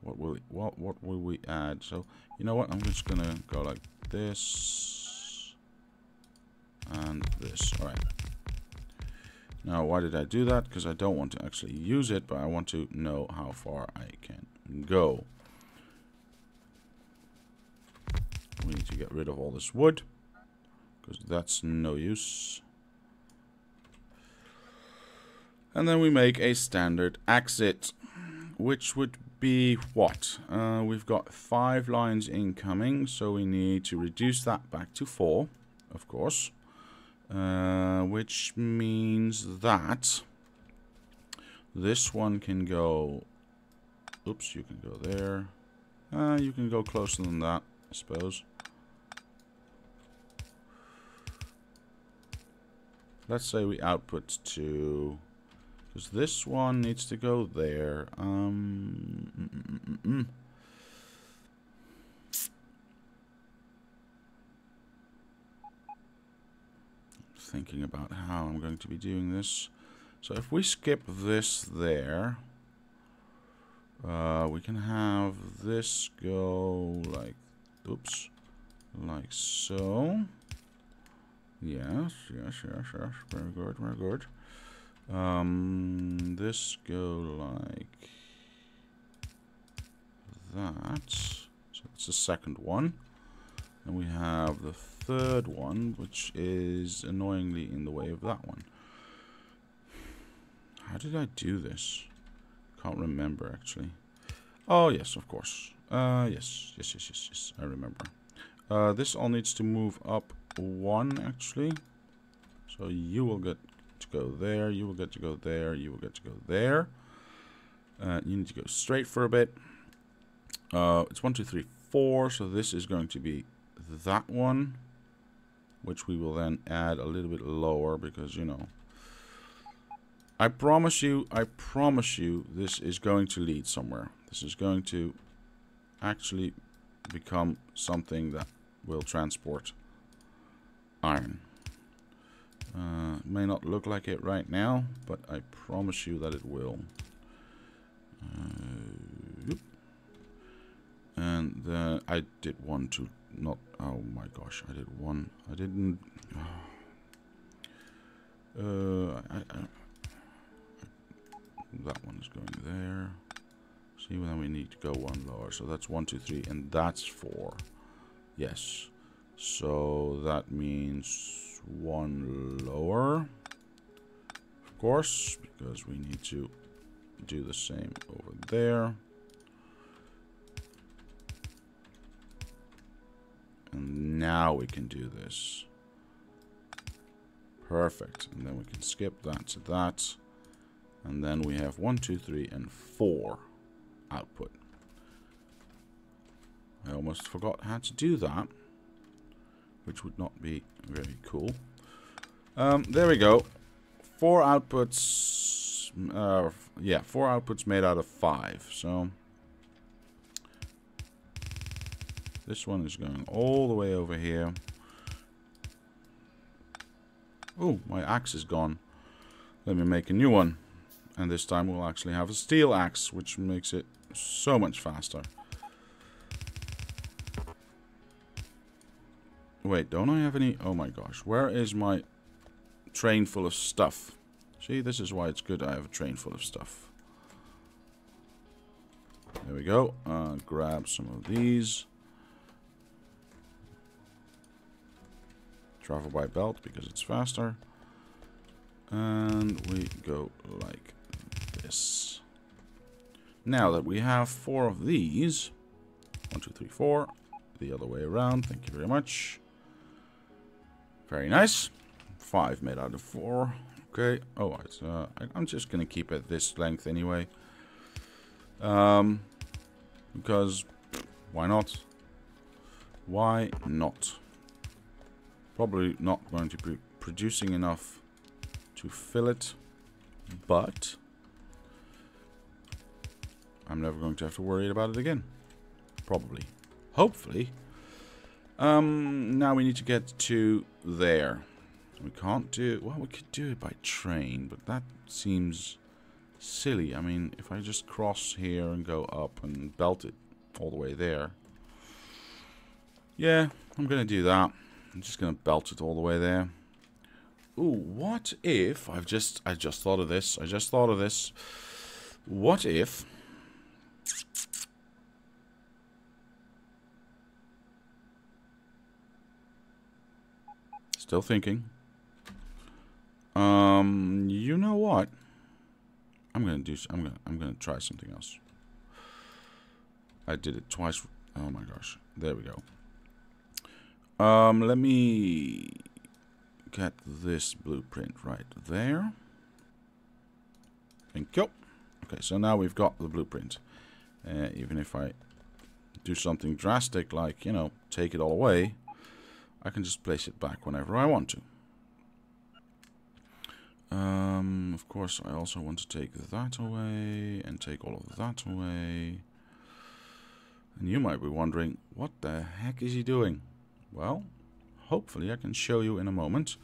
What will, what, what will we add? So, you know what? I'm just going to go like this and this. All right. Now, why did I do that? Because I don't want to actually use it, but I want to know how far I can go. We need to get rid of all this wood, because that's no use. And then we make a standard exit, which would be what? Uh, we've got five lines incoming, so we need to reduce that back to four, of course. Uh, which means that this one can go... Oops, you can go there. Uh, you can go closer than that, I suppose. Let's say we output to... Because this one needs to go there. Um, mm -mm -mm, thinking about how I'm going to be doing this. So if we skip this there, uh, we can have this go like, oops, like so. Yes, yes, yes, yes. Very good, very good. Um, this go like that. So that's the second one. And we have the third one, which is annoyingly in the way of that one. How did I do this? Can't remember, actually. Oh, yes, of course. Uh, yes, yes, yes, yes, yes, I remember. Uh, this all needs to move up one, actually. So you will get to go there, you will get to go there, you will get to go there. Uh, you need to go straight for a bit. Uh, it's one, two, three, four, so this is going to be that one which we will then add a little bit lower because, you know, I promise you, I promise you, this is going to lead somewhere. This is going to actually become something that will transport iron. Uh, may not look like it right now, but I promise you that it will. Uh, And then I did want two, not, oh my gosh, I did one, I didn't, uh, I, I, that one is going there. See, then we need to go one lower. So that's one, two, three, and that's four. Yes. So that means one lower. Of course, because we need to do the same over there. Now we can do this. Perfect. And then we can skip that to that. And then we have one, two, three, and four output. I almost forgot how to do that, which would not be very cool. Um, there we go. Four outputs, uh, yeah, four outputs made out of five. So this one is going all the way over here. Oh, my axe is gone. Let me make a new one. And this time we'll actually have a steel axe, which makes it so much faster. Wait, don't I have any... Oh my gosh, where is my train full of stuff? See, this is why it's good I have a train full of stuff. There we go. Uh, grab some of these. Travel by belt because it's faster. And we go like this. Now that we have four of these, one, two, three, four, the other way around, thank you very much. Very nice. Five made out of four. Okay. Oh, uh, I'm just going to keep it this length anyway. Um, because why not? Why not? Probably not going to be producing enough to fill it, but I'm never going to have to worry about it again. Probably. Hopefully. Um, now we need to get to there. We can't do... Well, we could do it by train, but that seems silly. I mean, if I just cross here and go up and belt it all the way there. Yeah, I'm going to do that. I'm just going to belt it all the way there. Ooh, what if... I've just, I just thought of this. I just thought of this. What if Still thinking. Um, you know what? I'm gonna do. I'm gonna. I'm gonna try something else. I did it twice. Oh my gosh. There we go. Um, let me get this blueprint right there. Thank you. Okay, so now we've got the blueprint. Uh, even if I do something drastic like, you know, take it all away, I can just place it back whenever I want to. Um, of course, I also want to take that away and take all of that away. And you might be wondering, what the heck is he doing? Well, hopefully I can show you in a moment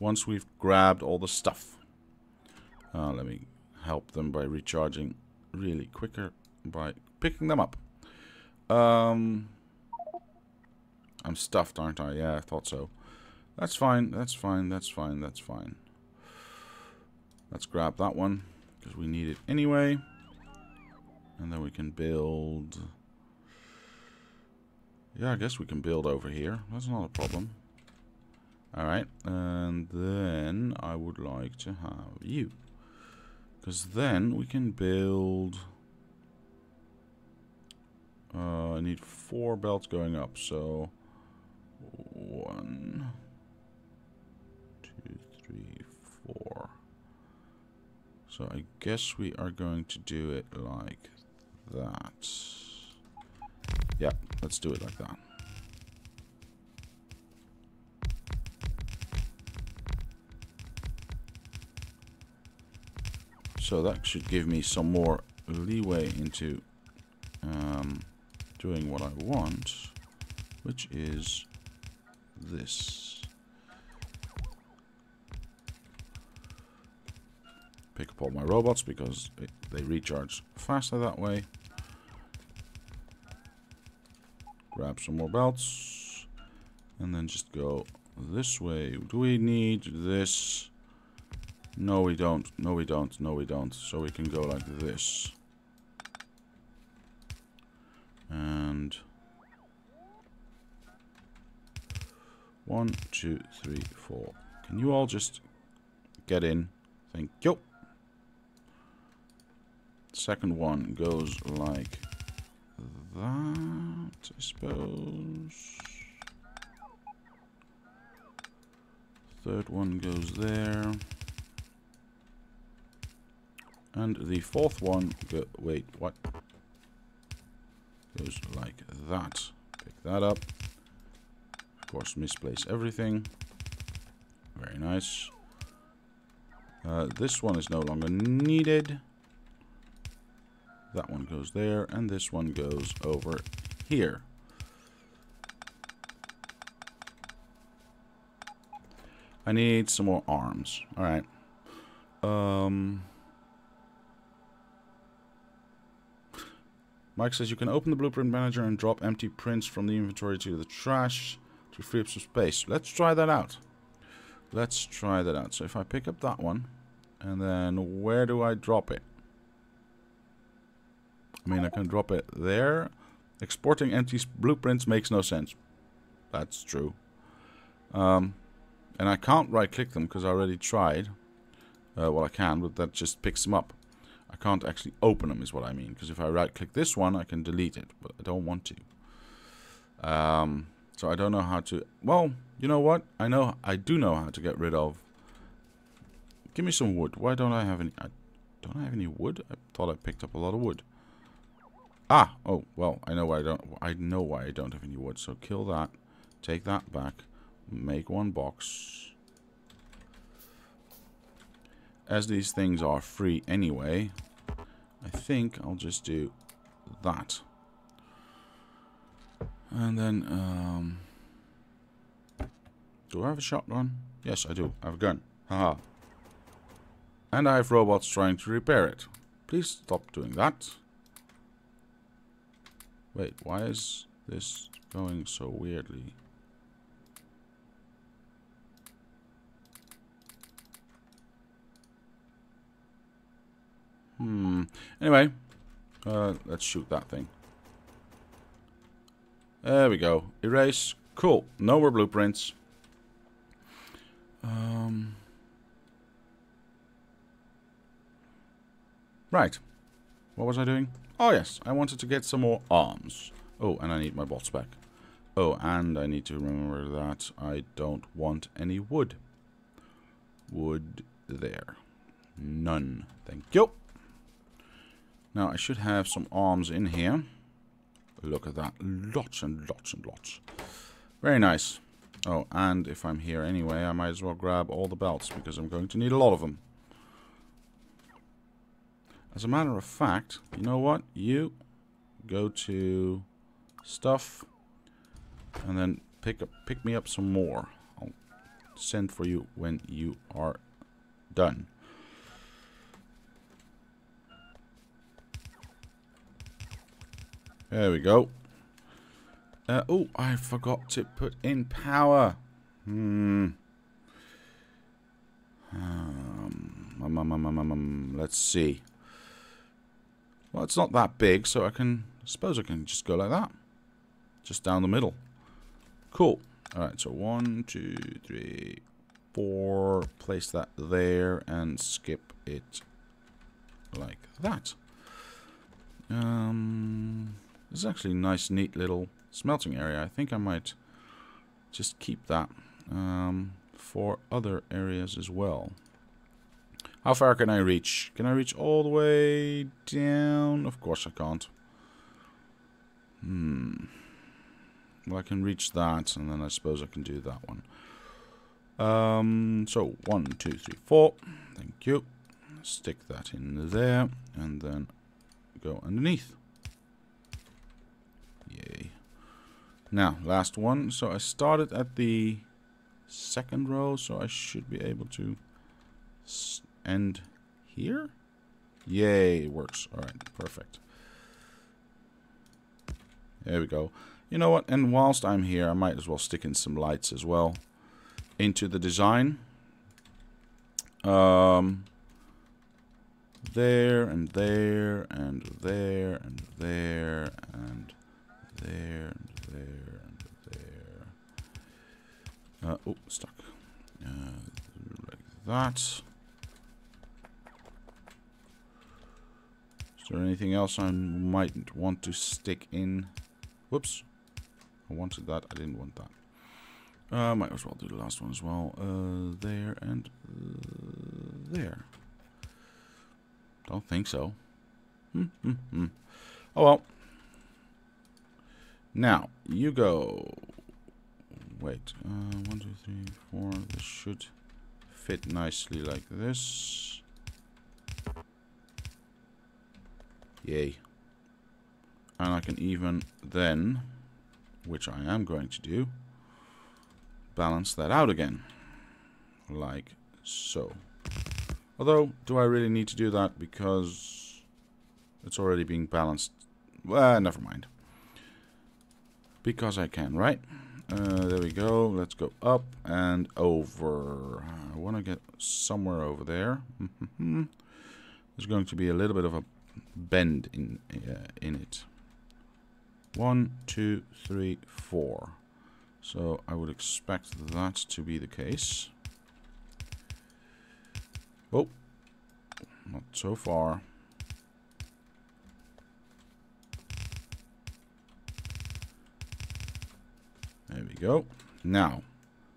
once we've grabbed all the stuff. Uh, let me help them by recharging really quicker by picking them up. Um, I'm stuffed, aren't I? Yeah, I thought so. That's fine, that's fine, that's fine, that's fine. Let's grab that one, because we need it anyway. And then we can build... Yeah, I guess we can build over here. That's not a problem. Alright, and then I would like to have you. Because then we can build... Uh, I need four belts going up, so one, two, three, four. So I guess we are going to do it like that. Yeah, let's do it like that. So that should give me some more leeway into um, doing what I want, which is this. Pick up all my robots because it, they recharge faster that way. Grab some more belts. And then just go this way. Do we need this? No, we don't. No, we don't. No, we don't. So we can go like this. And... One, two, three, four. Can you all just get in? Thank you. Second one goes like that, I suppose. Third one goes there. And the fourth one, go, wait, what? Goes like that. Pick that up. Of course, misplace everything. Very nice. Uh, this one is no longer needed. That one goes there, and this one goes over here. I need some more arms. Alright. Um... Mike says you can open the blueprint manager and drop empty prints from the inventory to the trash to free up some space. Let's try that out. Let's try that out. So if I pick up that one, and then where do I drop it? I mean, I can drop it there. Exporting empty blueprints makes no sense. That's true. Um, and I can't right click them because I already tried. Uh, well, I can, but that just picks them up. I can't actually open them is what I mean. Because if I right click this one, I can delete it. But I don't want to. Um, so I don't know how to... Well, you know what? I know. I do know how to get rid of... Give me some wood. Why don't I have any... I don't I have any wood? I thought I picked up a lot of wood. Ah! Oh, well, I know why I don't... I know why I don't have any wood. So kill that. Take that back. Make one box. As these things are free anyway, I think I'll just do that. And then, um, do I have a shotgun? Yes, I do. I have a gun. Haha. And I have robots trying to repair it. Please stop doing that. Wait, why is this going so weirdly? Hmm. Anyway, uh, let's shoot that thing. There we go. Erase. Cool. No more blueprints. Um. Right. What was I doing? Oh, yes. I wanted to get some more arms. Oh, and I need my bots back. Oh, and I need to remember that I don't want any wood. Wood there. None. Thank you. Now, I should have some arms in here. Look at that. Lots and lots and lots. Very nice. Oh, and if I'm here anyway, I might as well grab all the belts because I'm going to need a lot of them. As a matter of fact, you know what? You go to stuff and then pick up pick me up some more. I'll send for you when you are done. There we go. Uh, oh, I forgot to put in power. Hmm. Um, um, um, um, um, um, um, let's see. Well, it's not that big, so I can... I suppose I can just go like that. Just down the middle. Cool. Alright, so one, two, three, four. Place that there and skip it like that. Um... This is actually a nice, neat little smelting area. I think I might just keep that um, for other areas as well. How far can I reach? Can I reach all the way down? Of course I can't. Hmm. Well, I can reach that, and then I suppose I can do that one. Um, so, one, two, three, four. Thank you. Stick that in there, and then go underneath. Yay. Now, last one. So I started at the second row, so I should be able to end here. Yay, it works. All right, perfect. There we go. You know what? And whilst I'm here, I might as well stick in some lights as well into the design. Um, there and there and there and there and there and there and there. Uh, oh, stuck. Uh, like that. Is there anything else I might want to stick in? Whoops. I wanted that. I didn't want that. Uh, might as well do the last one as well. Uh, there and uh, there. Don't think so. Hmm, hmm, hmm. Oh well. Now, you go. Wait. Uh, one, two, three, four. This should fit nicely like this. Yay. And I can even then, which I am going to do, balance that out again. Like so. Although, do I really need to do that because it's already being balanced? Well, never mind. Because I can, right? Uh, there we go. Let's go up and over. I want to get somewhere over there. There's going to be a little bit of a bend in uh, in it. One, two, three, four. So I would expect that to be the case. Oh, not so far. There we go. Now,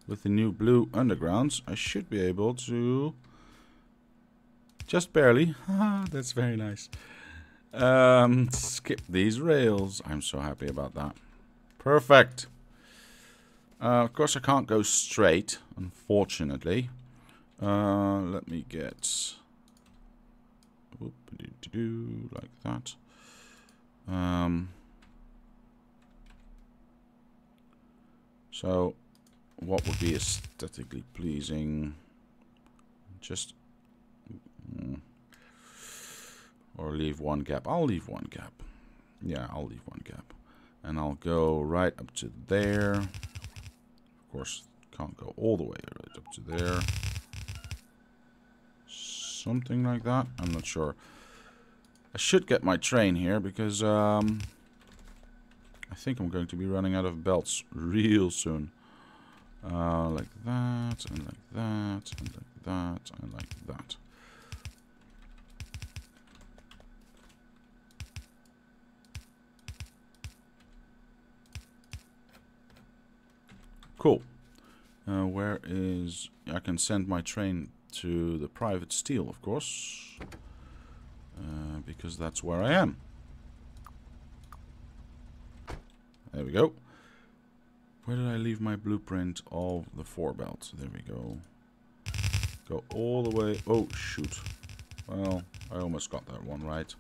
with the new blue undergrounds, I should be able to... Just barely. That's very nice. Um, skip these rails. I'm so happy about that. Perfect. Uh, of course, I can't go straight, unfortunately. Uh, let me get like that. Um, so, what would be aesthetically pleasing? Just, mm, or leave one gap. I'll leave one gap. Yeah, I'll leave one gap, and I'll go right up to there. Of course, can't go all the way right up to there something like that. I'm not sure. I should get my train here because um, I think I'm going to be running out of belts real soon. Uh, like that, and like that, and like that, and like that. Cool. Uh, where is... I can send my train to the private steel, of course. Uh, because that's where I am. There we go. Where did I leave my blueprint of the four belts? There we go. Go all the way. Oh, shoot. Well, I almost got that one right.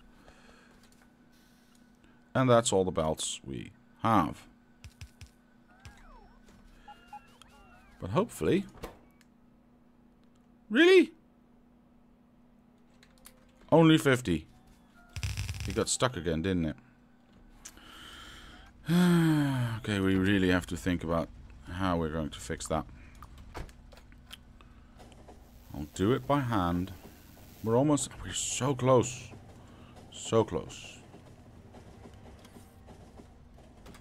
And that's all the belts we have. But hopefully Really? Only 50. It got stuck again, didn't it? okay, we really have to think about how we're going to fix that. I'll do it by hand. We're almost... We're so close. So close.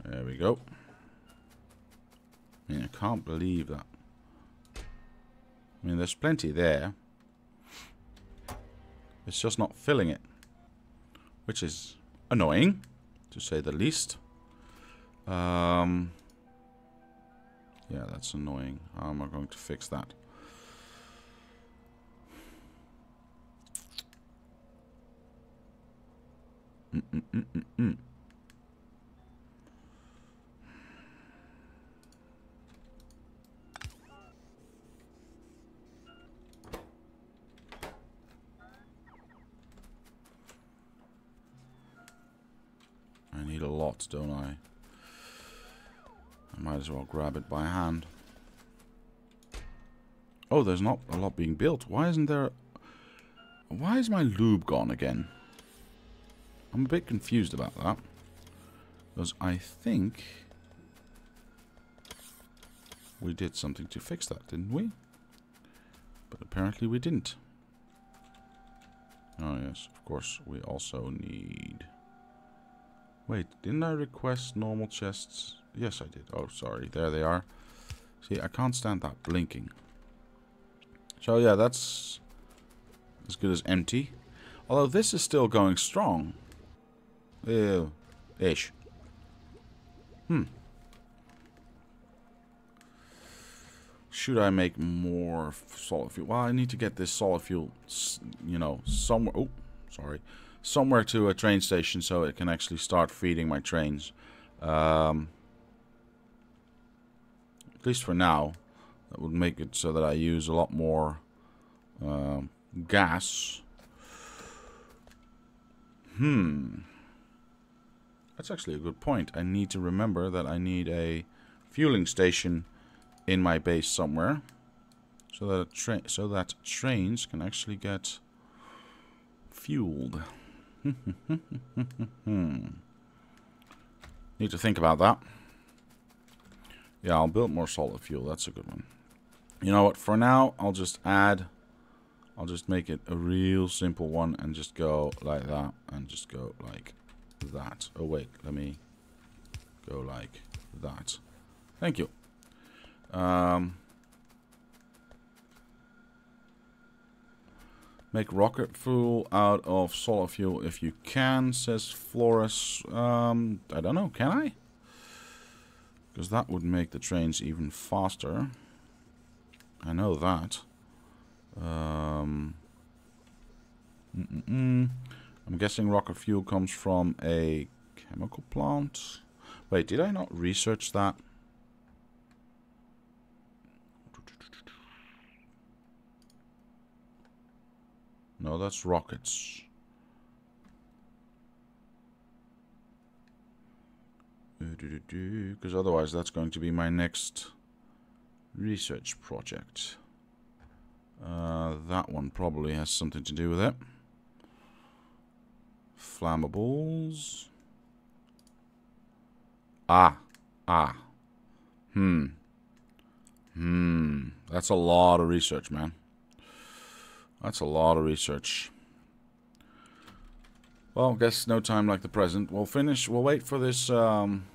There we go. I mean, I can't believe that. I mean, there's plenty there. It's just not filling it. Which is annoying, to say the least. Um, yeah, that's annoying. How am I going to fix that? Mm -mm -mm don't I? I might as well grab it by hand. Oh, there's not a lot being built. Why isn't there... Why is my lube gone again? I'm a bit confused about that. Because I think we did something to fix that, didn't we? But apparently we didn't. Oh yes, of course, we also need... Wait, didn't I request normal chests? Yes, I did. Oh, sorry. There they are. See, I can't stand that blinking. So yeah, that's as good as empty. Although this is still going strong. Ew. Ish. Hmm. Should I make more solid fuel? Well, I need to get this solid fuel, you know, somewhere. Oh, sorry. Somewhere to a train station so it can actually start feeding my trains. Um, at least for now. That would make it so that I use a lot more uh, gas. Hmm. That's actually a good point. I need to remember that I need a fueling station in my base somewhere. So that so that trains can actually get fueled. Need to think about that. Yeah, I'll build more solid fuel. That's a good one. You know what? For now, I'll just add... I'll just make it a real simple one and just go like that. And just go like that. Oh, wait. Let me go like that. Thank you. Um, make rocket fuel out of solid fuel if you can, says Flores. Um, I don't know. Can I? Because that would make the trains even faster. I know that. Um, mm -mm. I'm guessing rocket fuel comes from a chemical plant. Wait, did I not research that? No, that's rockets. Because otherwise that's going to be my next research project. Uh, that one probably has something to do with it. Flammables. Ah. Ah. Hmm. Hmm. That's a lot of research, man. That's a lot of research. Well, guess no time like the present. We'll finish. We'll wait for this um,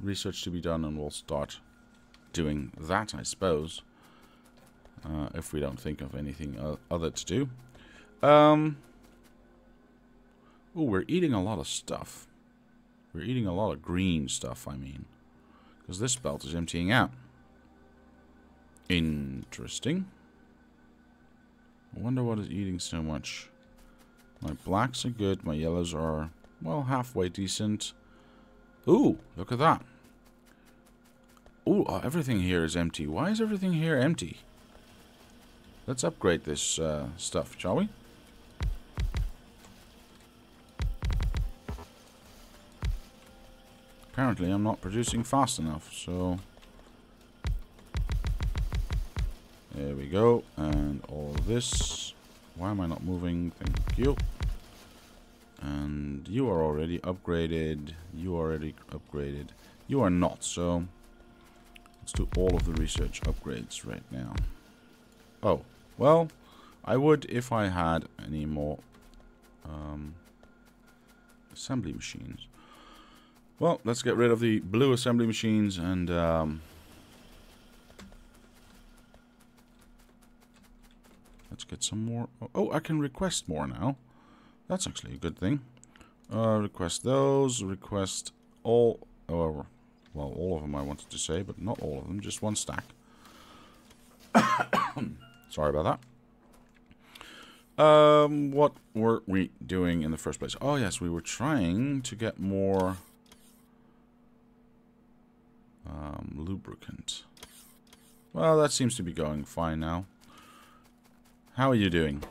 research to be done and we'll start doing that, I suppose. Uh, if we don't think of anything other to do. Um, oh, we're eating a lot of stuff. We're eating a lot of green stuff, I mean. Because this belt is emptying out. Interesting. I wonder what is eating so much. My blacks are good. My yellows are, well, halfway decent. Ooh, look at that. Ooh, uh, everything here is empty. Why is everything here empty? Let's upgrade this uh, stuff, shall we? Apparently I'm not producing fast enough, so... There we go. And all this. Why am I not moving? Thank you. And you are already upgraded. You are already upgraded. You are not, so let's do all of the research upgrades right now. Oh, well, I would if I had any more um, assembly machines. Well, let's get rid of the blue assembly machines and um, Let's get some more. Oh, I can request more now. That's actually a good thing. Uh, request those. Request all. Oh, well, all of them I wanted to say, but not all of them. Just one stack. Sorry about that. Um, what were we doing in the first place? Oh, yes, we were trying to get more um, lubricant. Well, that seems to be going fine now. How are you doing?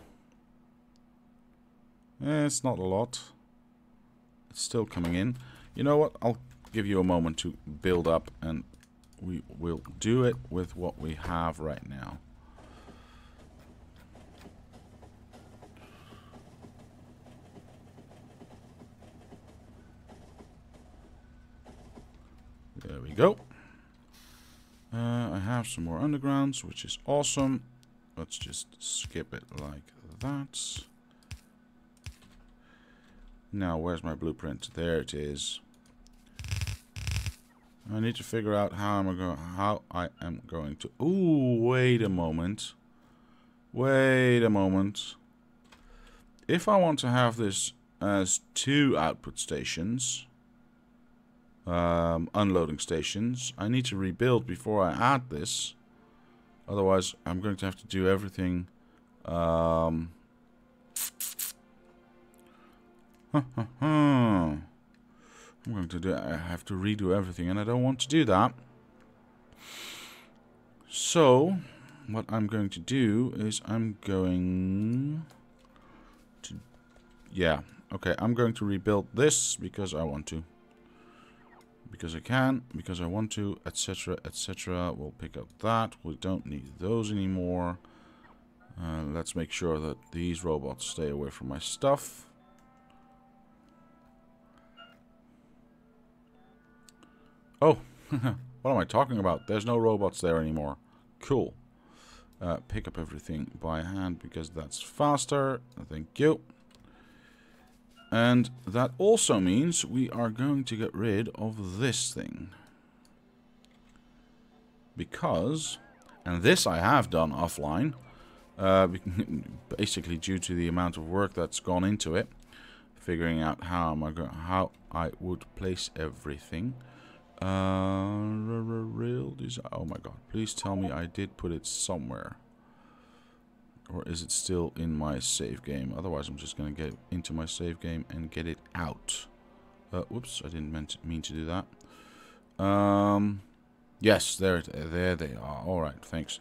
Eh, it's not a lot. It's still coming in. You know what? I'll give you a moment to build up and we will do it with what we have right now. There we go. Uh, I have some more undergrounds, which is awesome. Let's just skip it like that. Now, where's my blueprint? There it is. I need to figure out how I'm going how I am going to Ooh, wait a moment. Wait a moment. If I want to have this as two output stations, um, unloading stations, I need to rebuild before I add this. Otherwise, I'm going to have to do everything. Um, I'm going to do. I have to redo everything, and I don't want to do that. So, what I'm going to do is I'm going to... Yeah, okay, I'm going to rebuild this because I want to. Because I can, because I want to, etc, etc. We'll pick up that. We don't need those anymore. Uh, let's make sure that these robots stay away from my stuff. Oh, what am I talking about? There's no robots there anymore. Cool uh, pick up everything by hand because that's faster. Thank you. And that also means we are going to get rid of this thing. Because, and this I have done offline, uh, basically due to the amount of work that's gone into it, figuring out how am I going, how I would place everything. Uh, real. Oh my god! Please tell me I did put it somewhere, or is it still in my save game? Otherwise, I'm just gonna get into my save game and get it out. Uh, whoops! I didn't mean to, mean to do that. Um, yes, there, there they are. All right, thanks.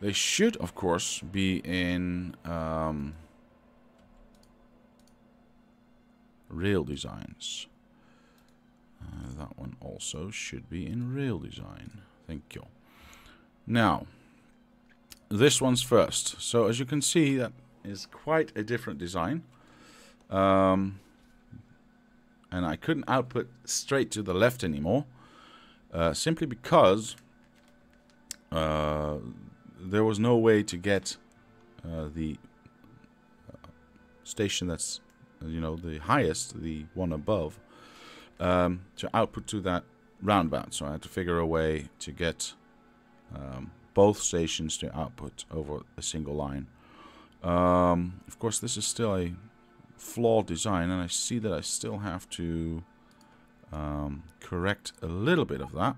They should, of course, be in um, real designs. Uh, that one also should be in real design. Thank you. Now, this one's first. So as you can see, that is quite a different design. Um, and I couldn't output straight to the left anymore. Uh, simply because uh, there was no way to get uh, the uh, station that's, you know, the highest, the one above, um, to output to that roundabout. So I had to figure a way to get um, both stations to output over a single line. Um, of course, this is still a flawed design, and I see that I still have to um, correct a little bit of that.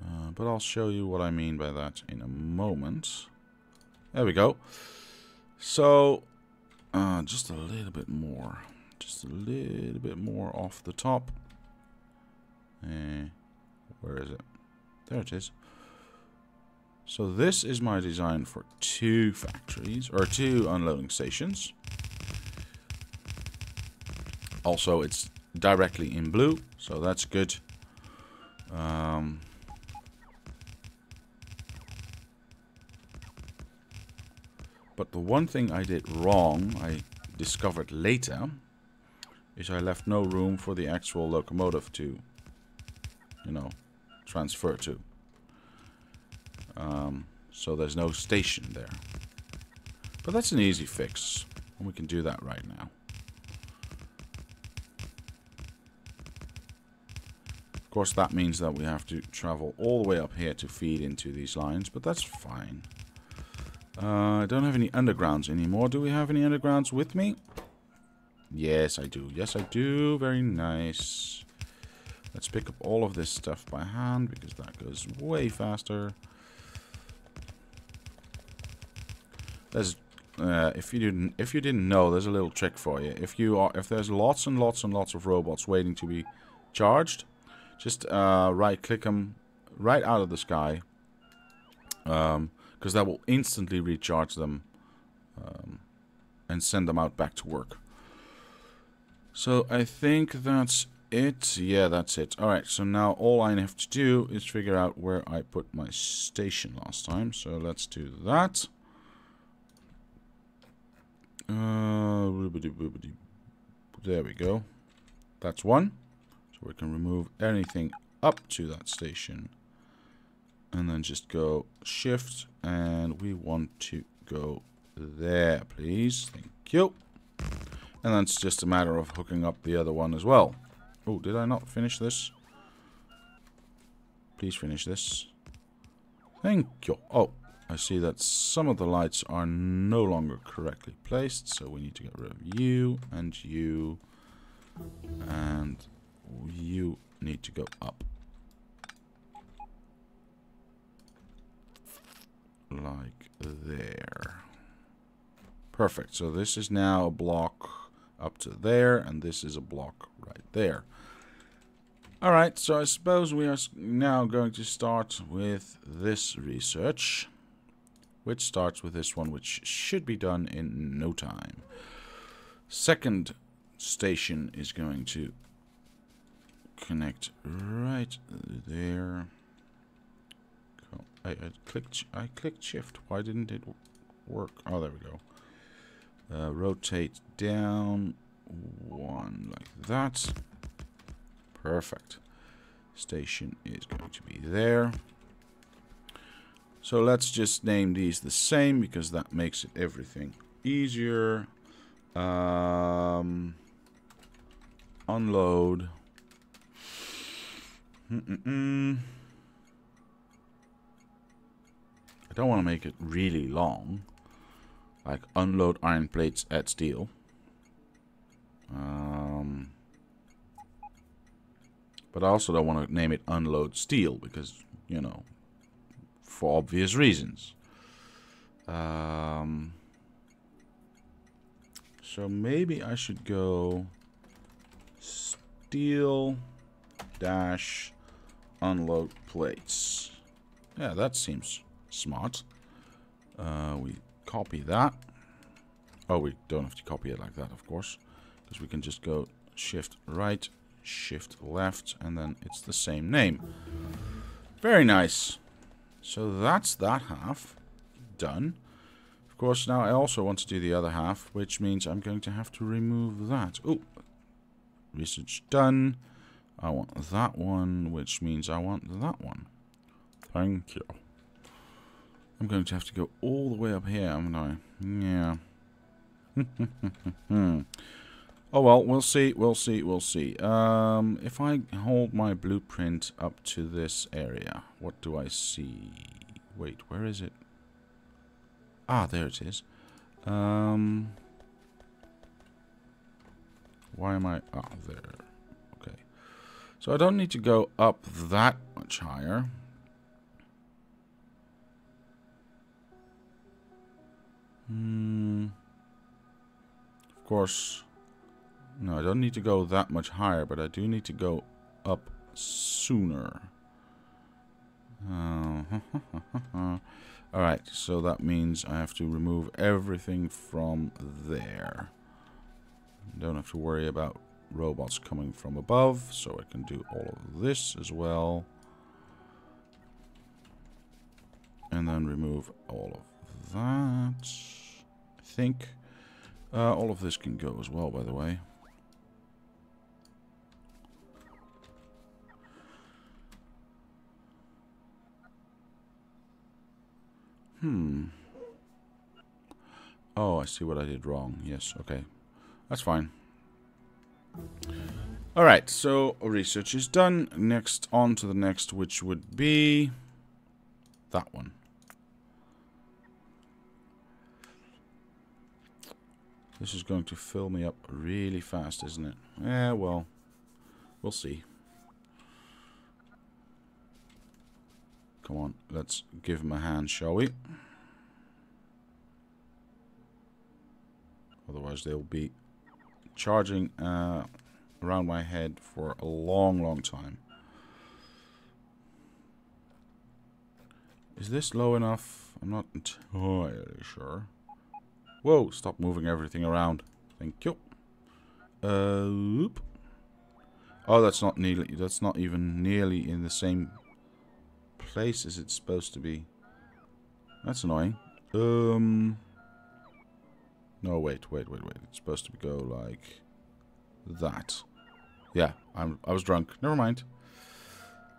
Uh, but I'll show you what I mean by that in a moment. There we go. So, uh, just a little bit more just a little bit more off the top. Uh, where is it? There it is. So this is my design for two factories, or two unloading stations. Also, it's directly in blue, so that's good. Um, but the one thing I did wrong, I discovered later, is I left no room for the actual locomotive to, you know, transfer to. Um, so there's no station there. But that's an easy fix. And we can do that right now. Of course, that means that we have to travel all the way up here to feed into these lines, but that's fine. Uh, I don't have any undergrounds anymore. Do we have any undergrounds with me? Yes, I do. Yes, I do. Very nice. Let's pick up all of this stuff by hand because that goes way faster. There's, uh, if you didn't, if you didn't know, there's a little trick for you. If you are, if there's lots and lots and lots of robots waiting to be charged, just uh, right-click them right out of the sky, because um, that will instantly recharge them um, and send them out back to work. So I think that's it. Yeah, that's it. Alright, so now all I have to do is figure out where I put my station last time. So let's do that. Uh, there we go. That's one. So we can remove anything up to that station and then just go shift and we want to go there please. Thank you. And that's just a matter of hooking up the other one as well. Oh did I not finish this? Please finish this. Thank you. Oh I see that some of the lights are no longer correctly placed so we need to get rid of you and you and you need to go up like there. Perfect. So this is now a block up to there, and this is a block right there. Alright, so I suppose we are now going to start with this research, which starts with this one, which should be done in no time. Second station is going to connect right there. I, I clicked I clicked shift. Why didn't it work? Oh, there we go. Uh, rotate down one like that. Perfect. Station is going to be there. So let's just name these the same because that makes it everything easier. Um, unload. Mm -mm -mm. I don't want to make it really long. Like unload iron plates at steel. Um, but I also don't want to name it unload steel because, you know, for obvious reasons. Um, so maybe I should go steel dash unload plates. Yeah, that seems Smart. Uh, we copy that. Oh, we don't have to copy it like that, of course. Because we can just go shift right, shift left, and then it's the same name. Very nice. So that's that half done. Of course, now I also want to do the other half, which means I'm going to have to remove that. Oh, research done. I want that one, which means I want that one. Thank you. I'm going to have to go all the way up here, haven't I? Yeah. oh well, we'll see, we'll see, we'll see. Um, if I hold my blueprint up to this area, what do I see? Wait, where is it? Ah, there it is. Um, why am I... Ah, there. Okay. So I don't need to go up that much higher. Hmm. Of course, no, I don't need to go that much higher, but I do need to go up sooner. Uh, Alright, so that means I have to remove everything from there. Don't have to worry about robots coming from above, so I can do all of this as well. And then remove all of that I think uh, all of this can go as well, by the way. Hmm. Oh, I see what I did wrong. Yes, okay. That's fine. Alright, so research is done. Next, on to the next, which would be that one. This is going to fill me up really fast, isn't it? Yeah, well, we'll see. Come on, let's give him a hand, shall we? Otherwise they'll be charging uh, around my head for a long, long time. Is this low enough? I'm not entirely sure. Whoa, stop moving everything around. Thank you. Uh. Oh, that's not nearly, that's not even nearly in the same place is it supposed to be? That's annoying. Um. No, wait, wait, wait, wait. It's supposed to go like that. Yeah, I'm. I was drunk. Never mind.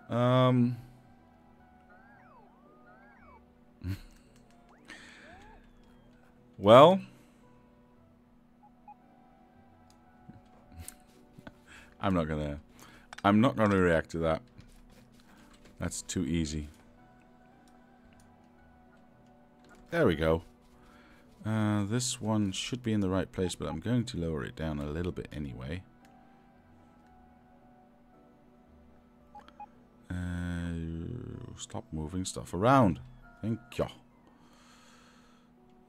Um. well. I'm not gonna. I'm not gonna react to that. That's too easy. There we go. Uh, this one should be in the right place, but I'm going to lower it down a little bit anyway. Uh, stop moving stuff around. Thank you.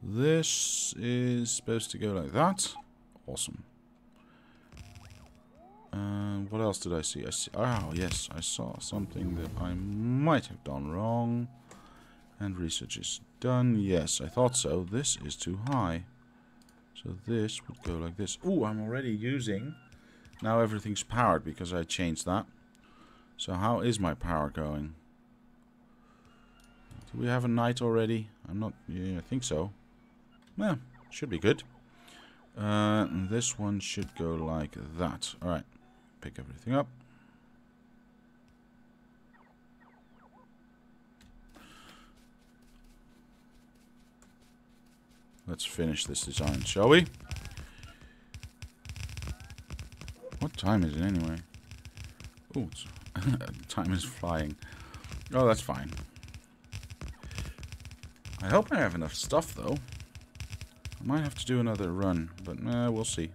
This is supposed to go like that. Awesome. Uh, what else did I see? I see. Oh, yes, I saw something that I might have done wrong. And research is done. Yes, I thought so. This is too high. So this would go like this. Oh, I'm already using... Now everything's powered because I changed that. So how is my power going? Do we have a night already? I'm not... Yeah, I think so. Yeah, should be good. Uh, this one should go like that. Alright, pick everything up. Let's finish this design, shall we? What time is it anyway? Oh, time is flying. Oh, that's fine. I hope I have enough stuff, though. I might have to do another run, but uh, we'll see.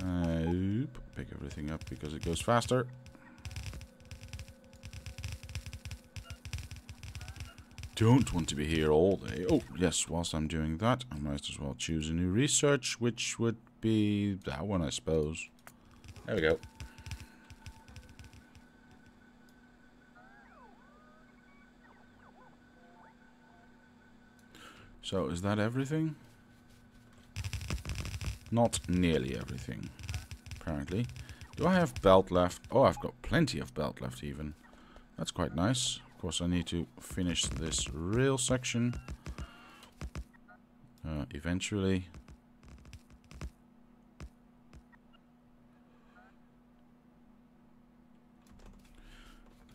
Uh, pick everything up because it goes faster. Don't want to be here all day. Oh, yes, whilst I'm doing that, I might as well choose a new research, which would be that one, I suppose. There we go. So, is that everything? Not nearly everything, apparently. Do I have belt left? Oh, I've got plenty of belt left, even. That's quite nice. Of course, I need to finish this rail section. Uh, eventually.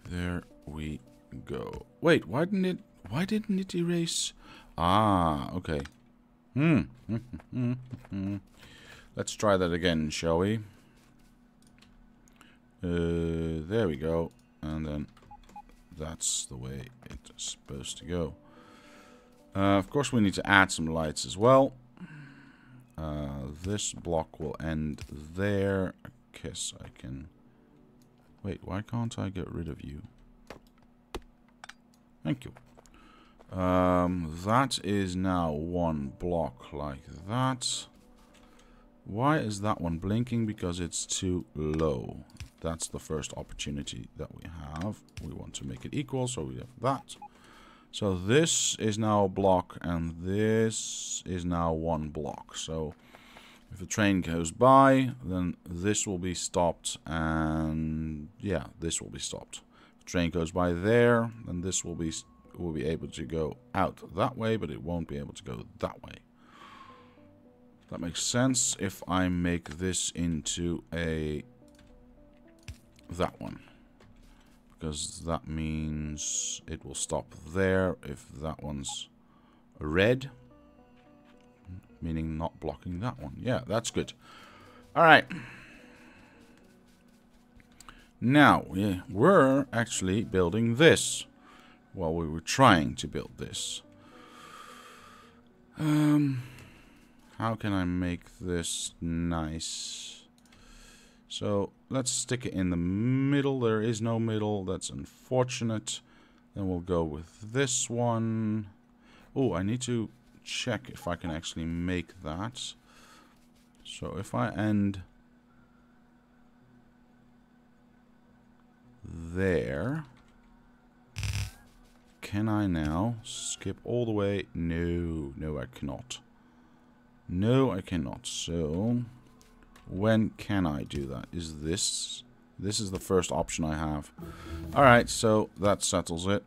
There we go. Wait, why didn't it... Why didn't it erase... Ah, okay. Hmm. Let's try that again, shall we? Uh, there we go. And then that's the way it's supposed to go. Uh, of course, we need to add some lights as well. Uh, this block will end there. I guess I can... Wait, why can't I get rid of you? Thank you. Um, that is now one block like that. Why is that one blinking? Because it's too low. That's the first opportunity that we have. We want to make it equal, so we have that. So this is now a block, and this is now one block. So if a train goes by, then this will be stopped, and yeah, this will be stopped. If a train goes by there, then this will be will be able to go out that way, but it won't be able to go that way. That makes sense if I make this into a that one. Because that means it will stop there if that one's red. Meaning not blocking that one. Yeah, that's good. Alright. Now, we're actually building this while we were trying to build this. Um, how can I make this nice? So let's stick it in the middle. There is no middle. That's unfortunate. Then we'll go with this one. Oh, I need to check if I can actually make that. So if I end there can I now skip all the way? No, no I cannot. No, I cannot. So, when can I do that? Is this... This is the first option I have. Alright, so that settles it.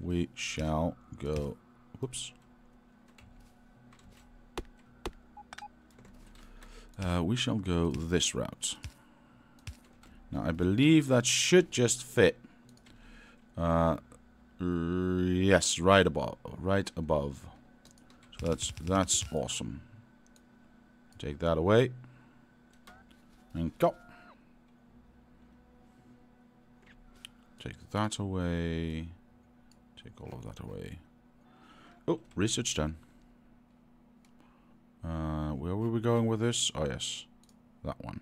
We shall go... Whoops. Uh, we shall go this route. Now, I believe that should just fit. Uh, yes, right above. Right above. So that's that's awesome. Take that away. And go. Take that away. Take all of that away. Oh, research done. Uh, where were we going with this? Oh, yes. That one.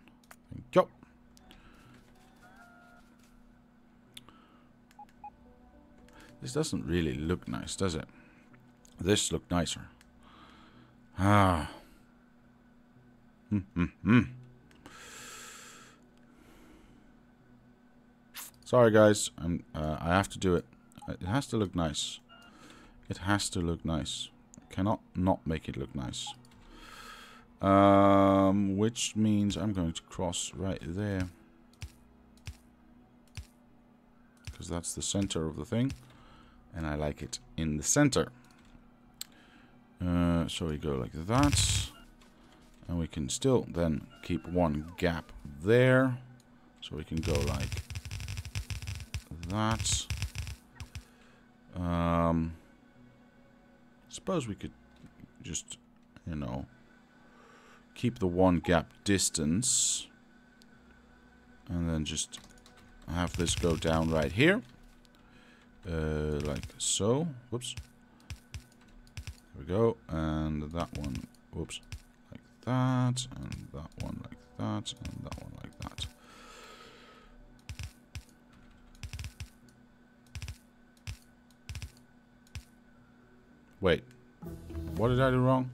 This doesn't really look nice, does it? This looked nicer. Ah. Hmm, hmm, hmm. Sorry, guys. I'm, uh, I have to do it. It has to look nice. It has to look nice. Cannot not make it look nice. Um, which means I'm going to cross right there. Because that's the center of the thing. And I like it in the center. Uh, so we go like that. And we can still then keep one gap there. So we can go like that. Um, suppose we could just, you know, keep the one gap distance. And then just have this go down right here. Uh, like so. Whoops. There we go. And that one, whoops, like that. And that one like that. And that one like that. Wait. What did I do wrong?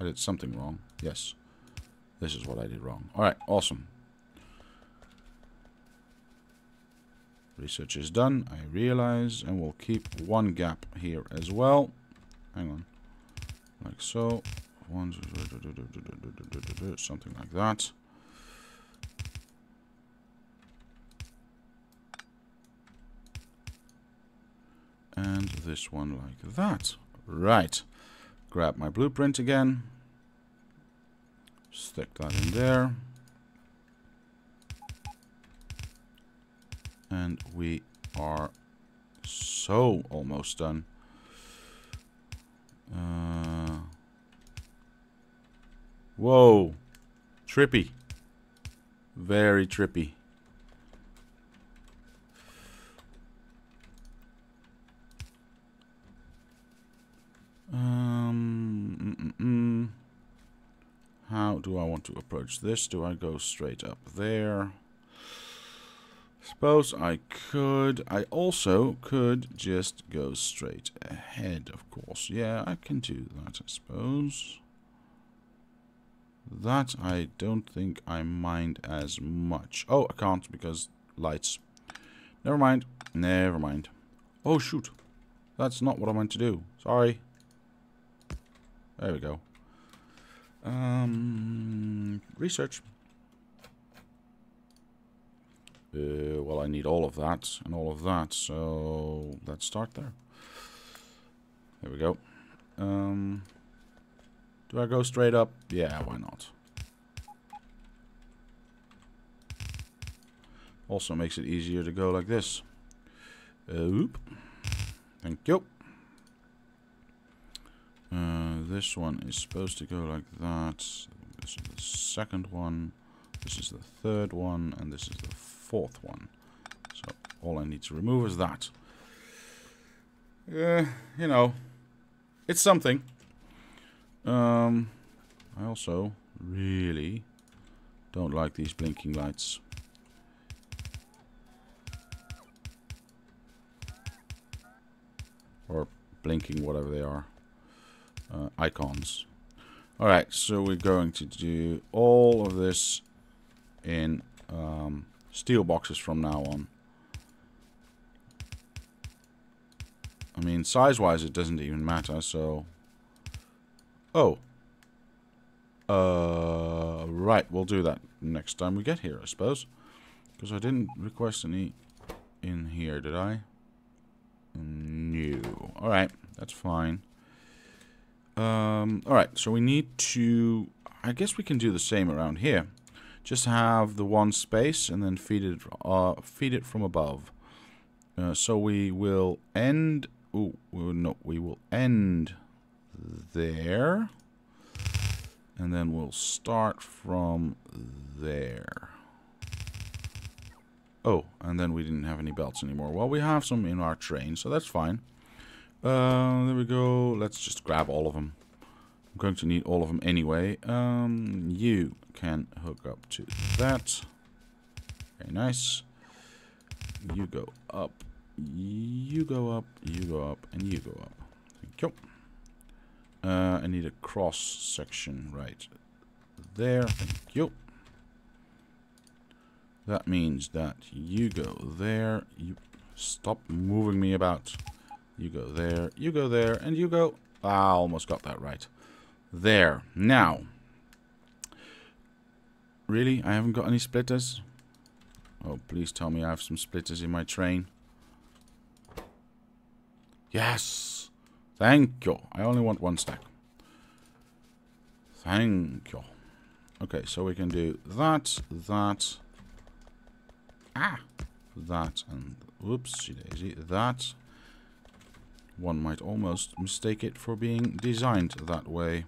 I did something wrong. Yes. This is what I did wrong. Alright, awesome. Research is done, I realize, and we'll keep one gap here as well. Hang on. Like so. One, something like that. And this one like that. Right. Grab my blueprint again. Stick that in there. And we are so almost done. Uh, whoa. Trippy. Very trippy. Um, mm -mm -mm. How do I want to approach this? Do I go straight up there? Suppose I could. I also could just go straight ahead, of course. Yeah, I can do that, I suppose. That I don't think I mind as much. Oh, I can't because lights. Never mind. Never mind. Oh, shoot. That's not what I meant to do. Sorry. There we go. Um, research. Uh, well, I need all of that and all of that, so let's start there. There we go. Um, do I go straight up? Yeah, why not? Also makes it easier to go like this. Uh, oop. Thank you. Uh, this one is supposed to go like that. This is the second one. This is the third one. And this is the fourth one. So all I need to remove is that. Uh, you know, it's something. Um, I also really don't like these blinking lights. Or blinking, whatever they are uh, icons. Alright, so we're going to do all of this in um, steel boxes from now on. I mean, size-wise, it doesn't even matter, so... Oh. Uh, right, we'll do that next time we get here, I suppose. Because I didn't request any in here, did I? No. Alright, that's fine. Um, Alright, so we need to... I guess we can do the same around here. Just have the one space and then feed it, uh, feed it from above. Uh, so we will end... Oh, no, we will end there. And then we'll start from there. Oh, and then we didn't have any belts anymore. Well, we have some in our train, so that's fine. Uh, there we go. Let's just grab all of them. I'm going to need all of them anyway. Um, you can hook up to that. Very nice. You go up. You go up. You go up. And you go up. Thank you. Uh, I need a cross section right there. Thank you. That means that you go there. You stop moving me about. You go there. You go there. And you go... Ah, almost got that right. There. Now. Really? I haven't got any splitters? Oh, please tell me I have some splitters in my train. Yes! Thank you. I only want one stack. Thank you. Okay, so we can do that, that, ah, that, and whoopsie daisy, that. One might almost mistake it for being designed that way.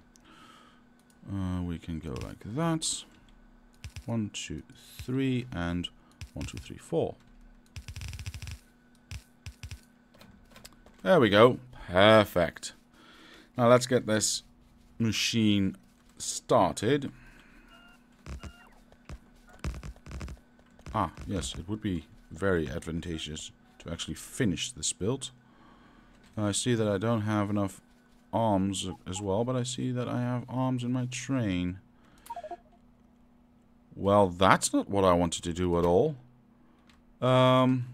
Uh, we can go like that. One, two, three, and one, two, three, four. There we go. Perfect. Now let's get this machine started. Ah, yes, it would be very advantageous to actually finish this build. I see that I don't have enough arms as well, but I see that I have arms in my train. Well, that's not what I wanted to do at all. Um,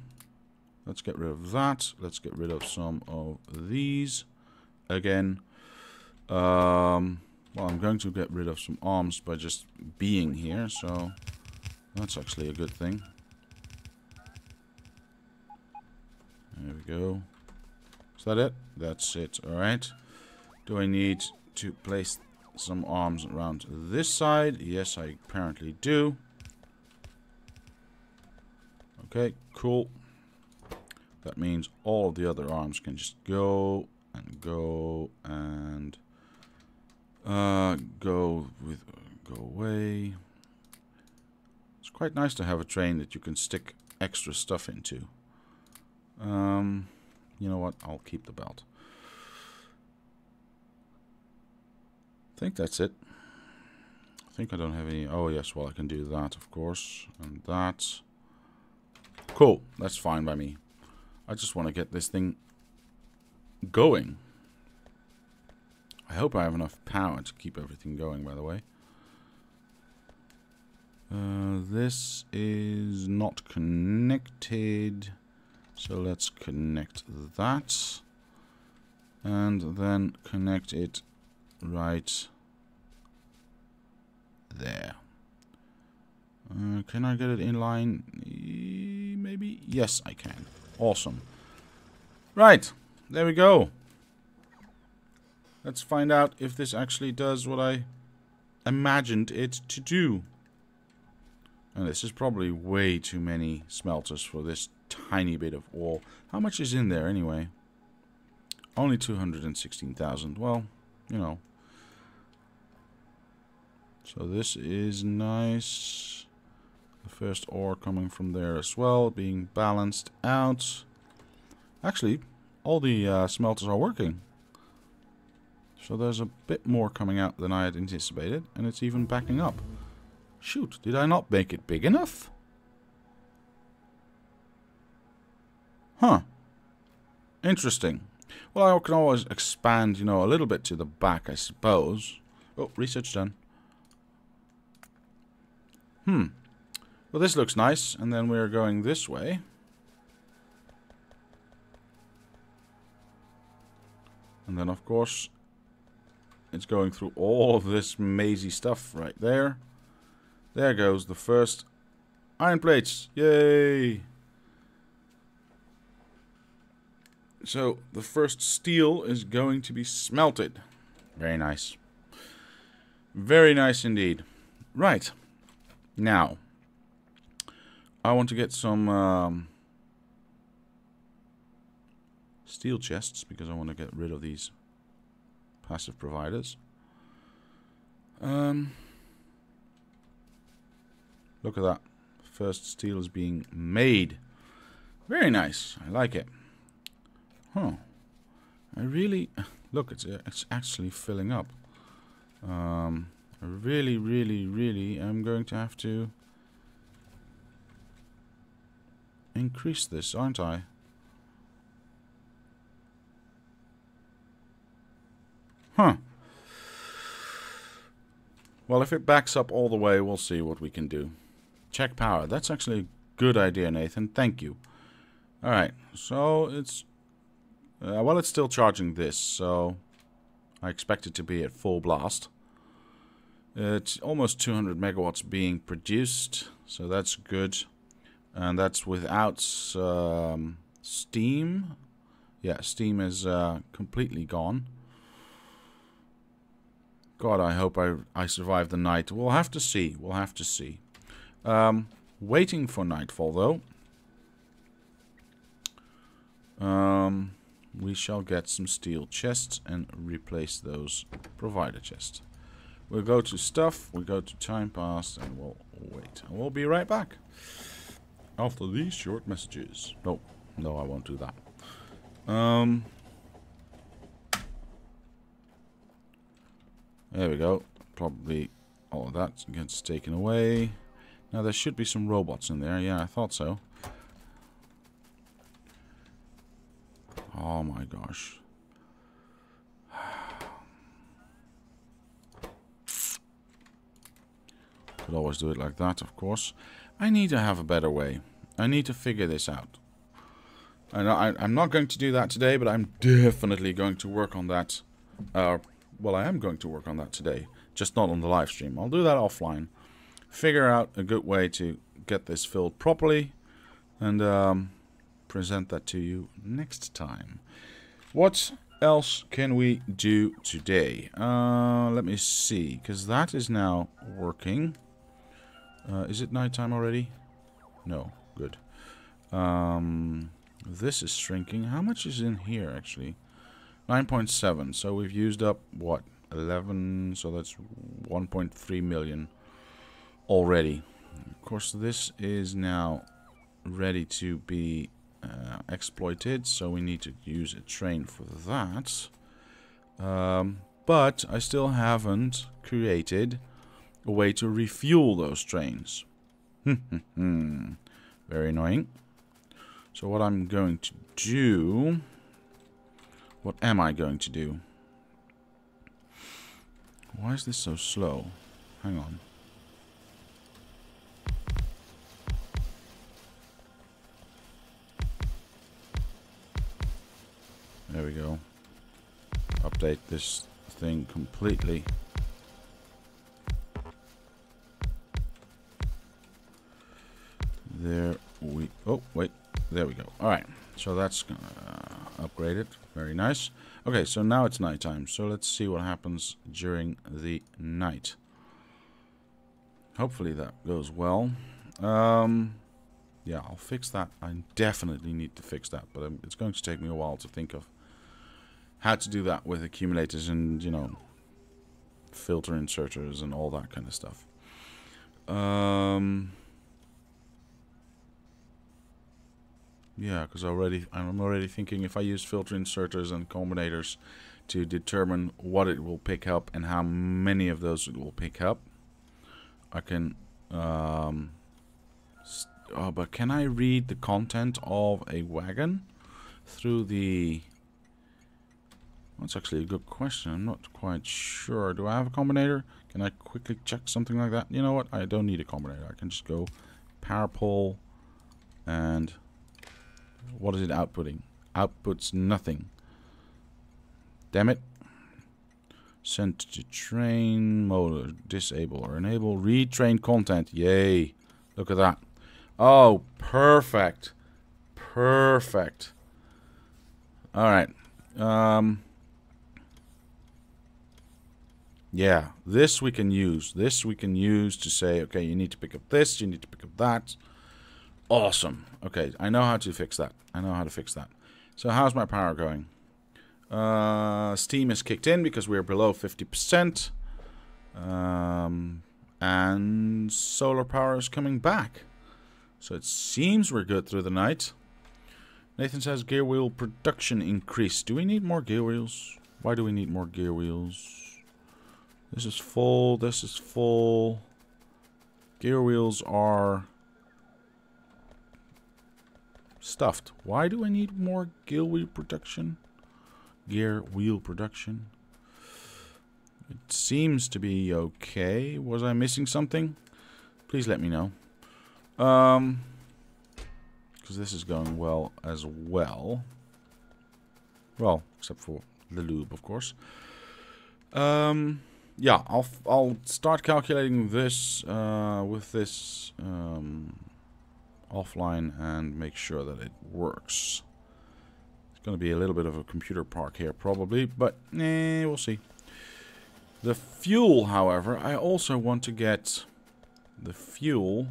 let's get rid of that. Let's get rid of some of these. Again, um, well, I'm going to get rid of some arms by just being here, so that's actually a good thing. There we go. Is that it? That's it, alright. Do I need to place some arms around this side? Yes, I apparently do. Okay, cool. That means all the other arms can just go and go and uh, go with go away. It's quite nice to have a train that you can stick extra stuff into. Um, you know what? I'll keep the belt. Think that's it. I think I don't have any... Oh, yes, well, I can do that, of course. And that. Cool. That's fine by me. I just want to get this thing going. I hope I have enough power to keep everything going, by the way. Uh, this is not connected. So let's connect that. And then connect it right there. Uh, can I get it in line? Maybe? Yes, I can. Awesome. Right. There we go. Let's find out if this actually does what I imagined it to do. And this is probably way too many smelters for this tiny bit of ore. How much is in there anyway? Only 216,000. Well, you know. So this is nice. The first ore coming from there as well, being balanced out. Actually, all the uh, smelters are working. So there's a bit more coming out than I had anticipated, and it's even backing up. Shoot, did I not make it big enough? Huh. Interesting. Well, I can always expand, you know, a little bit to the back, I suppose. Oh, research done. Hmm. Well, this looks nice. And then we're going this way. And then, of course, it's going through all of this mazy stuff right there. There goes the first iron plates. Yay! So the first steel is going to be smelted. Very nice. Very nice indeed. Right. Now, I want to get some um, steel chests because I want to get rid of these passive providers. Um, look at that. First steel is being made. Very nice. I like it. Huh. I really... Look, it's, uh, it's actually filling up. Um, really, really, really am going to have to increase this, aren't I? Huh. Well, if it backs up all the way, we'll see what we can do. Check power. That's actually a good idea, Nathan. Thank you. Alright, so it's... Uh, well, it's still charging this, so... I expect it to be at full blast. It's almost 200 megawatts being produced, so that's good. And that's without um, steam. Yeah, steam is uh, completely gone. God, I hope I, I survive the night. We'll have to see. We'll have to see. Um, waiting for nightfall, though. Um, we shall get some steel chests and replace those provider chests. We'll go to stuff, we'll go to time passed, and we'll wait. And we'll be right back. After these short messages. No, no, I won't do that. Um, there we go. Probably all of that gets taken away. Now there should be some robots in there. Yeah, I thought so. Oh my gosh. Could always do it like that, of course. I need to have a better way. I need to figure this out. I, I, am not going to do that today, but I'm definitely going to work on that. Uh, well, I am going to work on that today, just not on the live stream. I'll do that offline. Figure out a good way to get this filled properly and um, present that to you next time. What else can we do today? Uh, let me see, because that is now working. Uh, is it nighttime already? No, good. Um, this is shrinking. How much is in here, actually? 9.7. So we've used up, what, 11? So that's 1.3 million already. Of course, this is now ready to be uh, exploited. So we need to use a train for that. Um, but I still haven't created a way to refuel those trains. Very annoying. So what I'm going to do... What am I going to do? Why is this so slow? Hang on. There we go. Update this thing completely. There we... Oh, wait. There we go. Alright. So that's uh, upgraded. Very nice. Okay, so now it's nighttime. So let's see what happens during the night. Hopefully that goes well. Um, yeah, I'll fix that. I definitely need to fix that, but um, it's going to take me a while to think of how to do that with accumulators and, you know, filter inserters and all that kind of stuff. Um, Yeah, because already I'm already thinking if I use filter inserters and combinators to determine what it will pick up and how many of those it will pick up, I can. Um, oh, but can I read the content of a wagon through the? That's actually a good question. I'm not quite sure. Do I have a combinator? Can I quickly check something like that? You know what? I don't need a combinator. I can just go power pole and what is it outputting? Outputs nothing. Damn it. Send to train mode. Disable or enable read train content. Yay. Look at that. Oh, perfect. Perfect. Alright. Um, yeah, this we can use. This we can use to say, okay, you need to pick up this, you need to pick up that. Awesome. Okay, I know how to fix that. I know how to fix that. So how's my power going? Uh, steam is kicked in because we're below 50%. Um, and solar power is coming back. So it seems we're good through the night. Nathan says gear wheel production increase. Do we need more gear wheels? Why do we need more gear wheels? This is full. This is full. Gear wheels are stuffed. Why do I need more gear wheel production? Gear wheel production. It seems to be okay. Was I missing something? Please let me know. Um, because this is going well as well. Well, except for the lube, of course. Um, yeah, I'll I'll start calculating this uh, with this um, offline and make sure that it works. It's going to be a little bit of a computer park here probably, but eh, we'll see. The fuel, however, I also want to get the fuel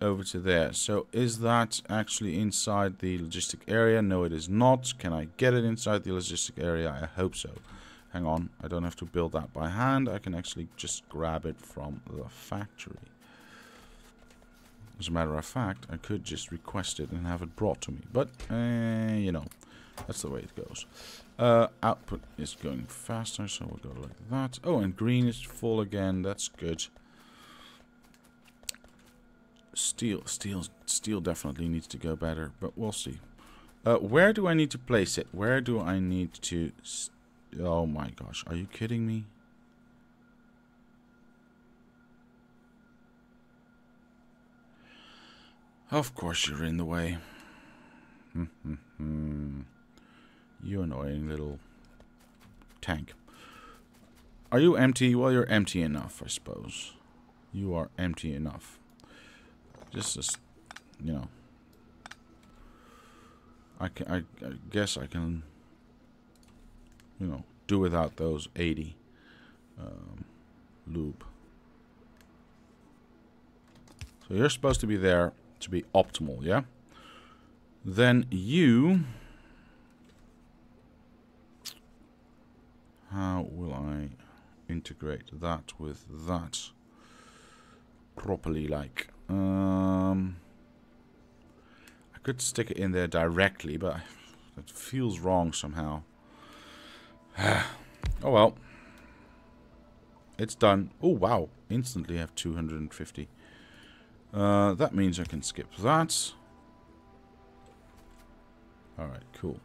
over to there. So is that actually inside the logistic area? No, it is not. Can I get it inside the logistic area? I hope so. Hang on, I don't have to build that by hand. I can actually just grab it from the factory. As a matter of fact, I could just request it and have it brought to me. But, uh, you know, that's the way it goes. Uh, output is going faster, so we'll go like that. Oh, and green is full again. That's good. Steel, steel, steel definitely needs to go better, but we'll see. Uh, where do I need to place it? Where do I need to... oh my gosh, are you kidding me? Of course you're in the way. you annoying little tank. Are you empty? Well, you're empty enough, I suppose. You are empty enough. Just, just you know. I, can, I, I guess I can, you know, do without those 80 um. So you're supposed to be there to be optimal, yeah? Then you... How will I integrate that with that properly like? Um, I could stick it in there directly, but it feels wrong somehow. oh well. It's done. Oh wow. Instantly have 250. Uh, that means I can skip that. Alright, cool.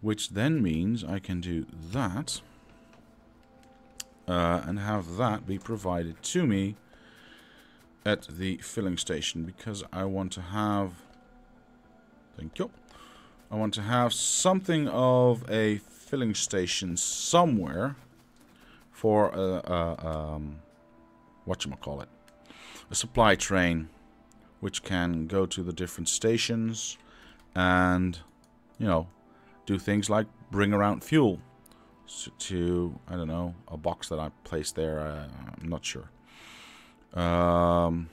Which then means I can do that uh, and have that be provided to me at the filling station because I want to have thank you I want to have something of a filling station somewhere for a, a um, what you call it a supply train which can go to the different stations and you know do things like bring around fuel to, I don't know, a box that I placed there. Uh, I'm not sure. Um,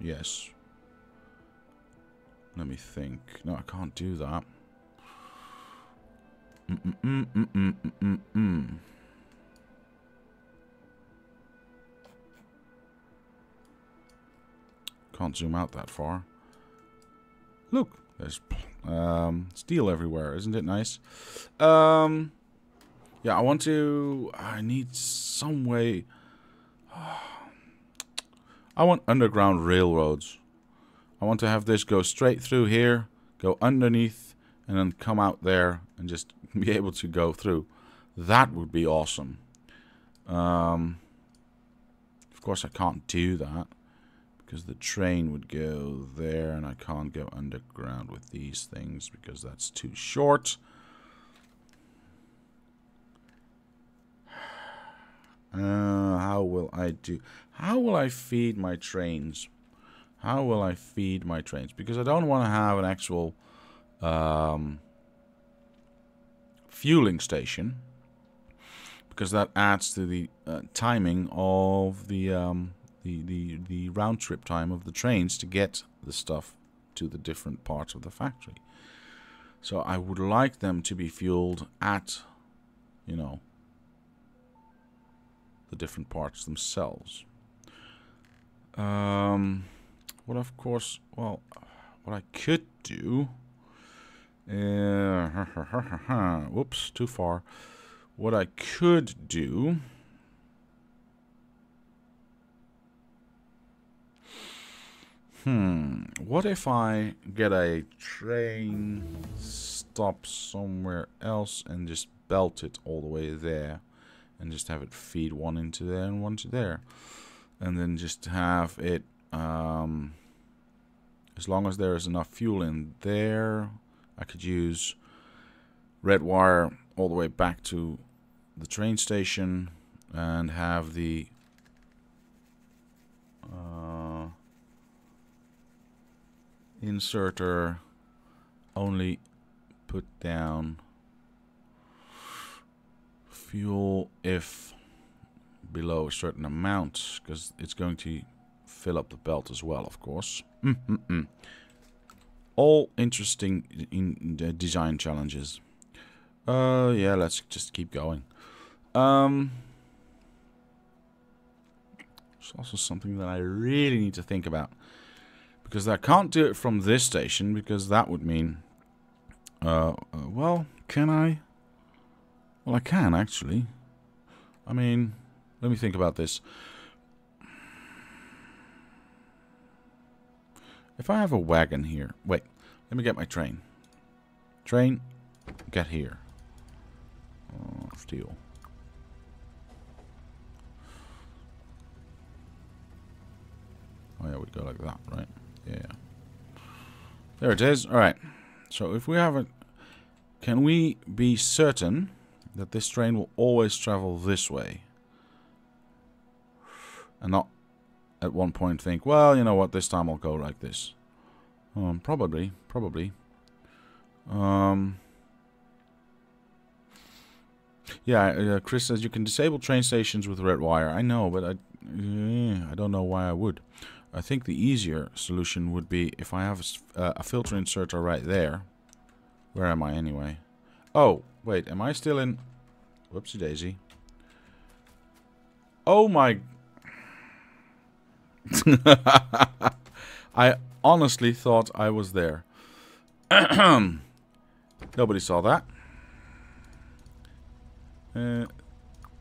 yes. Let me think. No, I can't do that. Mm -mm -mm, Can't zoom out that far. Look, there's um, steel everywhere. Isn't it nice? Um, yeah, I want to... I need some way... I want underground railroads. I want to have this go straight through here, go underneath, and then come out there and just be able to go through. That would be awesome. Um, of course, I can't do that because the train would go there and I can't go underground with these things because that's too short. Uh, how will I do? How will I feed my trains? How will I feed my trains? Because I don't want to have an actual um, fueling station because that adds to the uh, timing of the um, the, the, the round trip time of the trains to get the stuff to the different parts of the factory. So I would like them to be fueled at, you know, the different parts themselves. Um, what of course, well, what I could do, uh, whoops, too far. What I could do Hmm. What if I get a train stop somewhere else and just belt it all the way there and just have it feed one into there and one to there and then just have it um, as long as there is enough fuel in there I could use red wire all the way back to the train station and have the uh, inserter only put down fuel if below a certain amount because it's going to fill up the belt as well of course. Mm -mm all interesting in, in design challenges. Uh yeah let's just keep going. Um it's also something that I really need to think about because I can't do it from this station because that would mean uh, uh, well can I? Well I can actually. I mean let me think about this. If I have a wagon here wait let me get my train. Train get here. Oh, steel. Oh yeah we go like that right yeah. There it is. Alright. So if we have a... Can we be certain that this train will always travel this way? And not at one point think, well, you know what, this time I'll go like this. Um, probably. Probably. Um... Yeah, uh, Chris says you can disable train stations with red wire. I know, but I, uh, I don't know why I would. I think the easier solution would be if I have a, uh, a filter inserter right there. Where am I anyway? Oh, wait, am I still in... Whoopsie daisy. Oh my... I honestly thought I was there. Nobody saw that. Uh,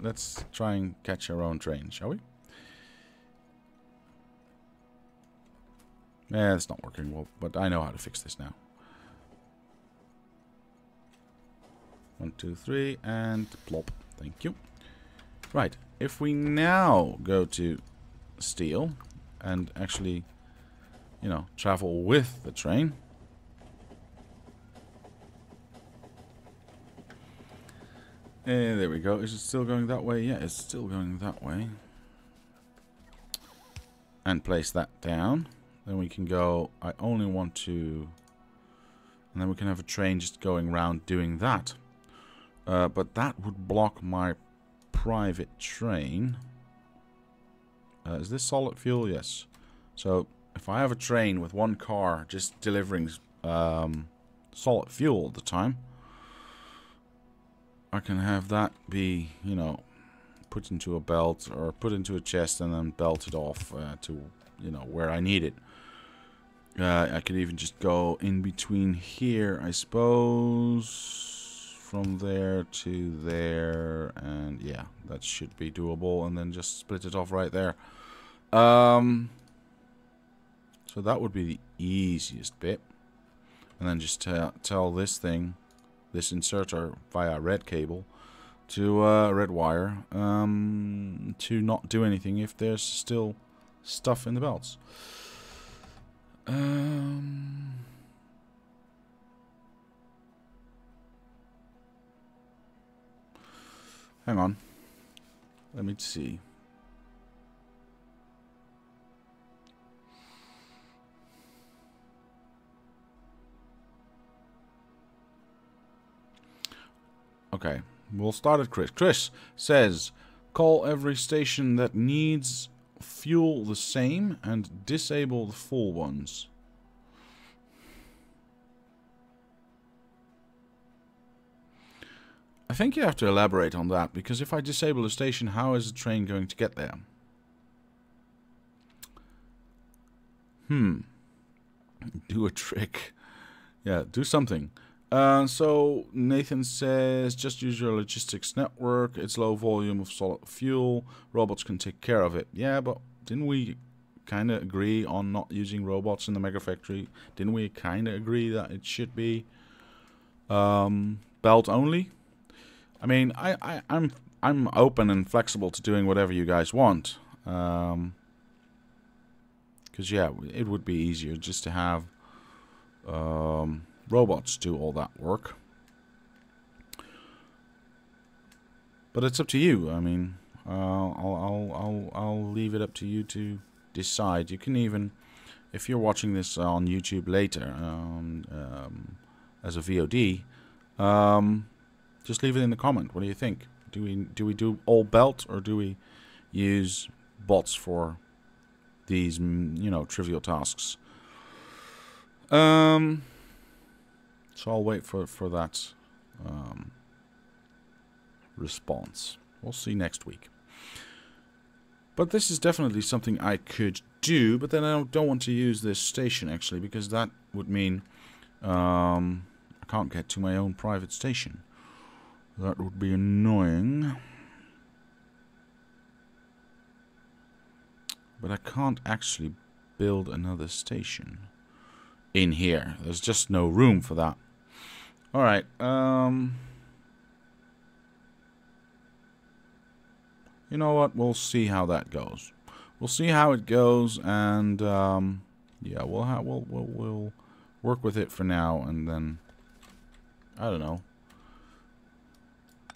let's try and catch our own train, shall we? Eh, it's not working well, but I know how to fix this now. One, two, three, and plop. Thank you. Right, if we now go to steel and actually, you know, travel with the train. Eh, there we go. Is it still going that way? Yeah, it's still going that way. And place that down. Then we can go, I only want to... And then we can have a train just going around doing that. Uh, but that would block my private train. Uh, is this solid fuel? Yes. So if I have a train with one car just delivering um, solid fuel all the time, I can have that be, you know, put into a belt or put into a chest and then belted off uh, to, you know, where I need it. Uh, I could even just go in between here, I suppose. From there to there. And yeah, that should be doable. And then just split it off right there. Um, so that would be the easiest bit. And then just tell this thing, this inserter via red cable, to uh, red wire, um, to not do anything if there's still stuff in the belts. Um, hang on. Let me see. Okay, we'll start at Chris. Chris says, call every station that needs fuel the same and disable the full ones. I think you have to elaborate on that, because if I disable the station, how is the train going to get there? Hmm. Do a trick. Yeah, do something. So Nathan says, just use your logistics network. It's low volume of solid fuel. Robots can take care of it. Yeah, but didn't we kind of agree on not using robots in the mega factory? Didn't we kind of agree that it should be um, belt only? I mean, I, I, I'm I'm open and flexible to doing whatever you guys want. Um, because yeah, it would be easier just to have um, robots do all that work. But it's up to you. I mean, uh, I'll, I'll, I'll, I'll leave it up to you to decide. You can even, if you're watching this on YouTube later um, um, as a VOD, um, just leave it in the comment. What do you think? Do we do we do all belt or do we use bots for these mm, you know trivial tasks? Um, so I'll wait for for that um, response. We'll see next week. But this is definitely something I could do, but then I don't want to use this station actually because that would mean um, I can't get to my own private station. That would be annoying. But I can't actually build another station in here. There's just no room for that. Alright, um... You know what? We'll see how that goes. We'll see how it goes, and um, yeah, we'll, we'll we'll we'll work with it for now, and then I don't know.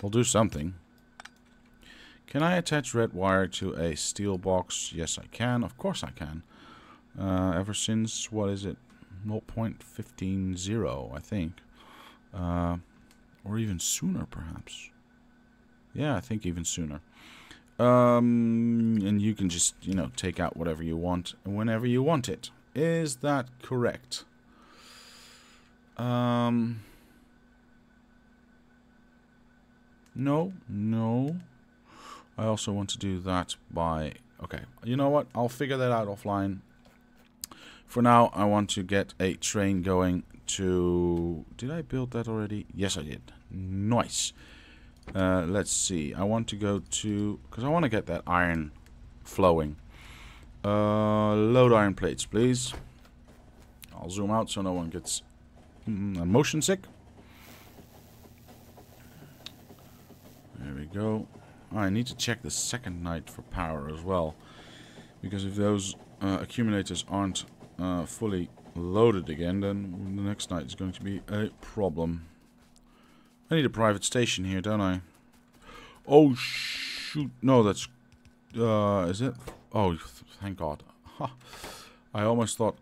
We'll do something. Can I attach red wire to a steel box? Yes, I can. Of course I can. Uh, ever since, what is it? 0.150, I think. Uh, or even sooner, perhaps. Yeah, I think even sooner. Um, and you can just, you know, take out whatever you want whenever you want it. Is that correct? Um, no, no. I also want to do that by... Okay, you know what? I'll figure that out offline. For now, I want to get a train going to... Did I build that already? Yes, I did. Nice. Uh, let's see. I want to go to... Because I want to get that iron flowing. Uh, load iron plates, please. I'll zoom out so no one gets mm, motion sick. There we go. Oh, I need to check the second night for power as well. Because if those uh, accumulators aren't uh, fully loaded again, then the next night is going to be a problem. I need a private station here, don't I? Oh, shoot. No, that's... Uh, is it? Oh, thank God. I almost thought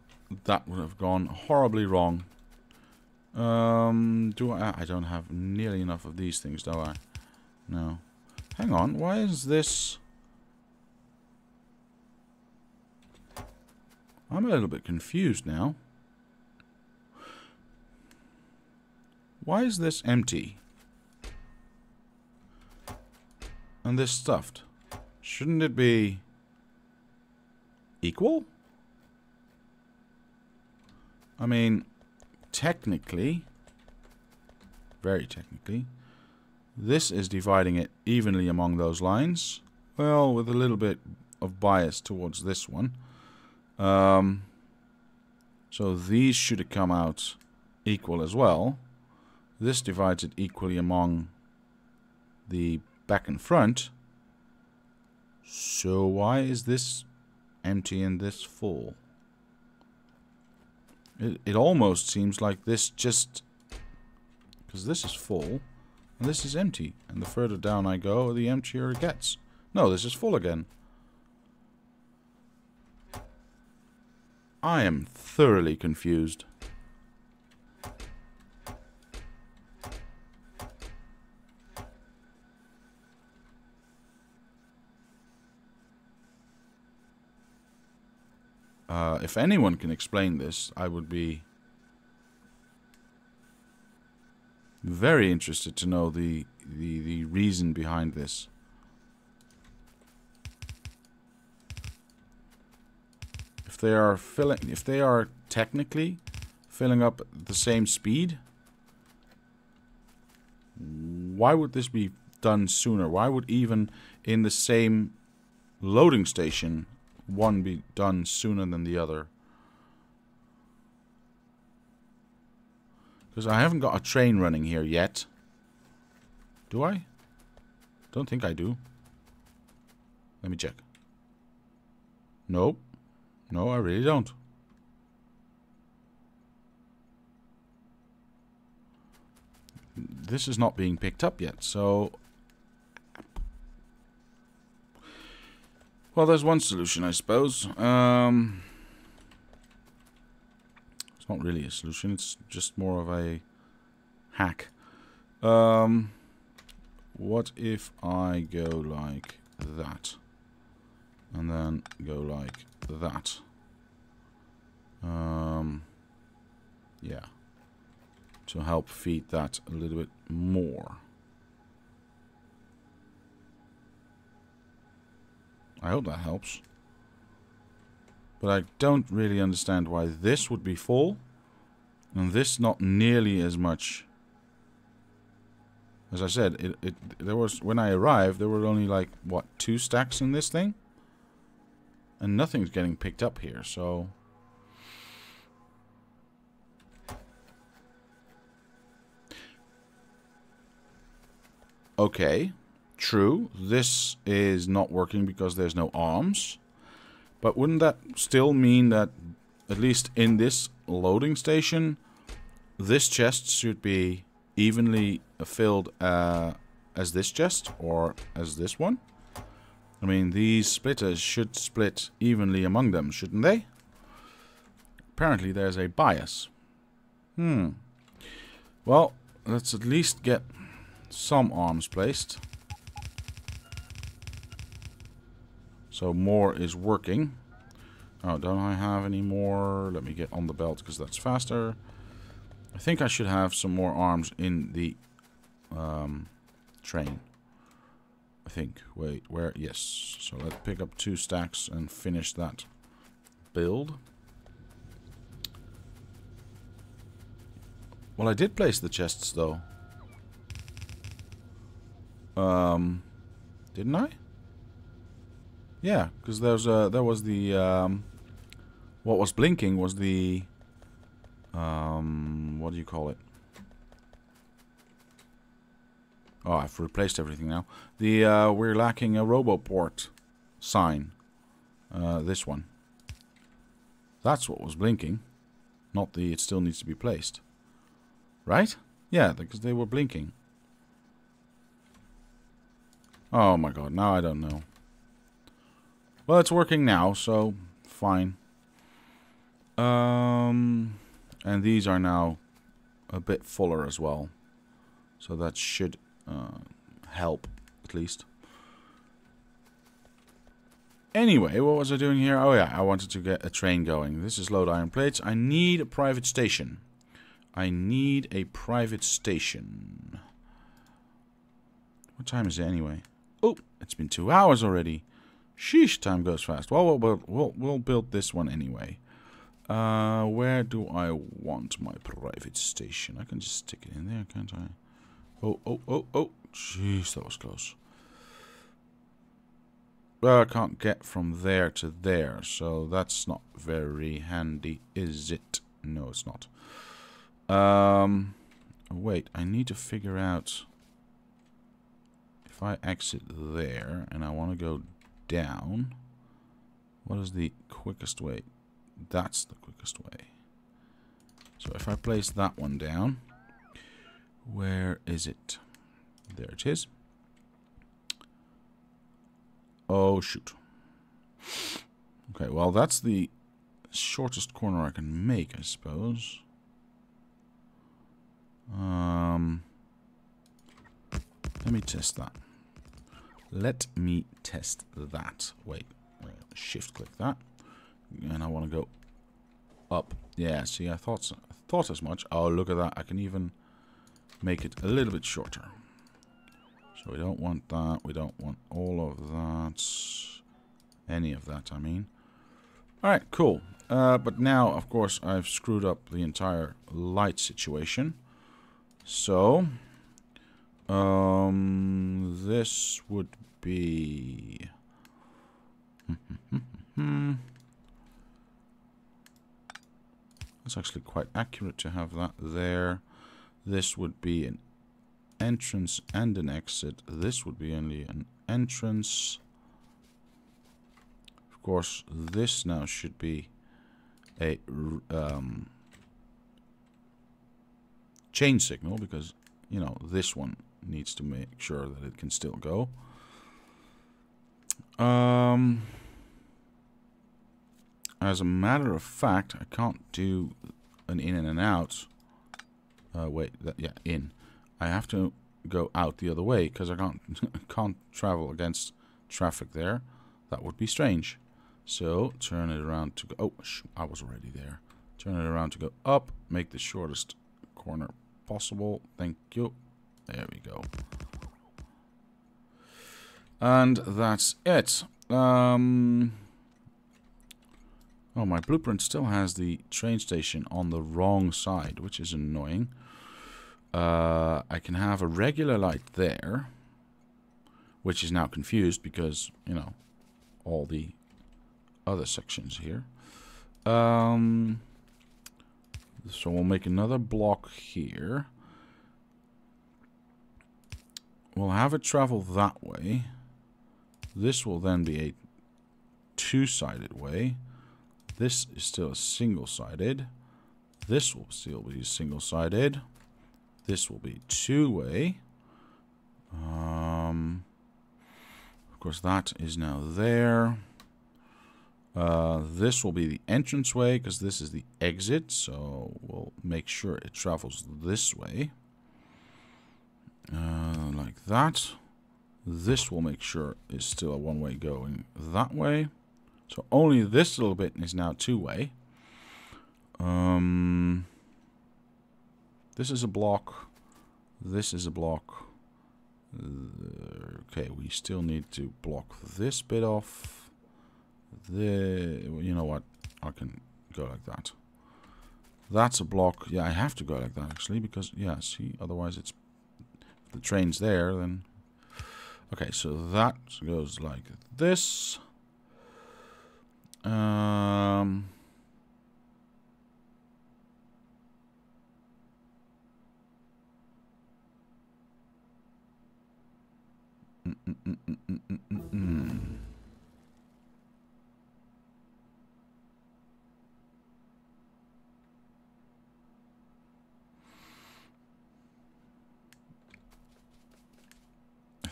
that would have gone horribly wrong. Um, do I... I don't have nearly enough of these things, do I? No. Hang on, why is this... I'm a little bit confused now. Why is this empty? And this stuffed? Shouldn't it be equal? I mean, technically, very technically, this is dividing it evenly among those lines. Well, with a little bit of bias towards this one. Um, so these should have come out equal as well. This divides it equally among the back and front. So why is this empty and this full? It, it almost seems like this just... Because this is full, and this is empty. And the further down I go, the emptier it gets. No, this is full again. I am thoroughly confused. Uh, if anyone can explain this, I would be very interested to know the the, the reason behind this. If they are filling, if they are technically filling up the same speed, why would this be done sooner? Why would even in the same loading station one be done sooner than the other? Because I haven't got a train running here yet. Do I? Don't think I do. Let me check. Nope. No, I really don't. This is not being picked up yet, so... Well, there's one solution, I suppose. Um, it's not really a solution, it's just more of a hack. Um, what if I go like that? And then go like that. Um, yeah. To help feed that a little bit more. I hope that helps. But I don't really understand why this would be full and this not nearly as much. As I said, it, it there was when I arrived there were only like what two stacks in this thing? And nothing's getting picked up here, so... Okay, true. This is not working because there's no arms. But wouldn't that still mean that, at least in this loading station, this chest should be evenly filled uh, as this chest or as this one? I mean, these splitters should split evenly among them, shouldn't they? Apparently there's a bias. Hmm. Well, let's at least get some arms placed. So more is working. Oh, don't I have any more? Let me get on the belt because that's faster. I think I should have some more arms in the um, train. I think. Wait, where? Yes. So let's pick up two stacks and finish that build. Well, I did place the chests, though. Um, didn't I? Yeah, because there's a there was the um, what was blinking was the um, what do you call it? Oh, I've replaced everything now. The uh, we're lacking a Roboport sign. Uh, this one. That's what was blinking. Not the it still needs to be placed. Right? Yeah, because they were blinking. Oh my god, now I don't know. Well, it's working now, so fine. Um, and these are now a bit fuller as well. So that should uh, help, at least. Anyway, what was I doing here? Oh yeah, I wanted to get a train going. This is load iron plates. I need a private station. I need a private station. What time is it anyway? Oh, it's been two hours already. Sheesh, time goes fast. Well, we'll, we'll, we'll build this one anyway. Uh, where do I want my private station? I can just stick it in there, can't I? Oh, oh, oh, oh. Jeez, that was close. Well, I can't get from there to there, so that's not very handy, is it? No, it's not. Um, wait, I need to figure out... If I exit there, and I want to go down... What is the quickest way? That's the quickest way. So if I place that one down... Where is it? There it is. Oh, shoot. Okay, well, that's the shortest corner I can make, I suppose. Um, let me test that. Let me test that. Wait, shift click that. And I want to go up. Yeah, see, I thought thought as much. Oh, look at that. I can even make it a little bit shorter. So we don't want that. We don't want all of that. Any of that, I mean. Alright, cool. Uh, but now, of course, I've screwed up the entire light situation. So, um, this would be... It's actually quite accurate to have that there. This would be an entrance and an exit. This would be only an entrance. Of course, this now should be a um, chain signal because, you know, this one needs to make sure that it can still go. Um, as a matter of fact, I can't do an in and an out. Uh, wait, that, yeah, in. I have to go out the other way because I can't can't travel against traffic there. That would be strange. So turn it around to go. Oh, I was already there. Turn it around to go up. Make the shortest corner possible. Thank you. There we go. And that's it. Um, Oh, my blueprint still has the train station on the wrong side, which is annoying. Uh, I can have a regular light there, which is now confused because, you know, all the other sections here. Um, so we'll make another block here. We'll have it travel that way. This will then be a two-sided way. This is still a single-sided. This will still be single-sided. This will be two-way. Um, of course, that is now there. Uh, this will be the entrance way because this is the exit. So we'll make sure it travels this way. Uh, like that. This will make sure it's still a one-way going that way. So only this little bit is now two-way. Um, this is a block. This is a block. Uh, okay, we still need to block this bit off. The you know what? I can go like that. That's a block. Yeah, I have to go like that actually because yeah, see, otherwise it's the train's there then. Okay, so that goes like this. Um, I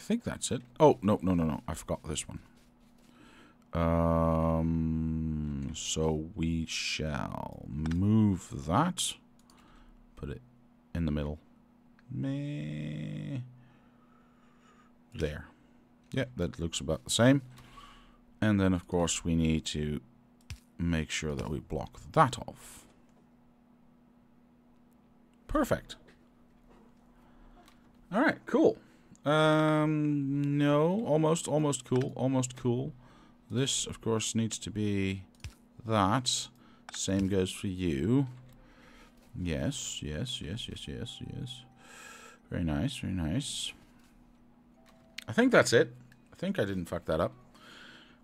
think that's it. Oh, no, no, no, no. I forgot this one. Um, so we shall move that. Put it in the middle. There. Yeah, that looks about the same. And then, of course, we need to make sure that we block that off. Perfect. All right, cool. Um, no, almost, almost cool, almost cool. This, of course, needs to be that. Same goes for you. Yes, yes, yes, yes, yes, yes. Very nice, very nice. I think that's it. I think I didn't fuck that up.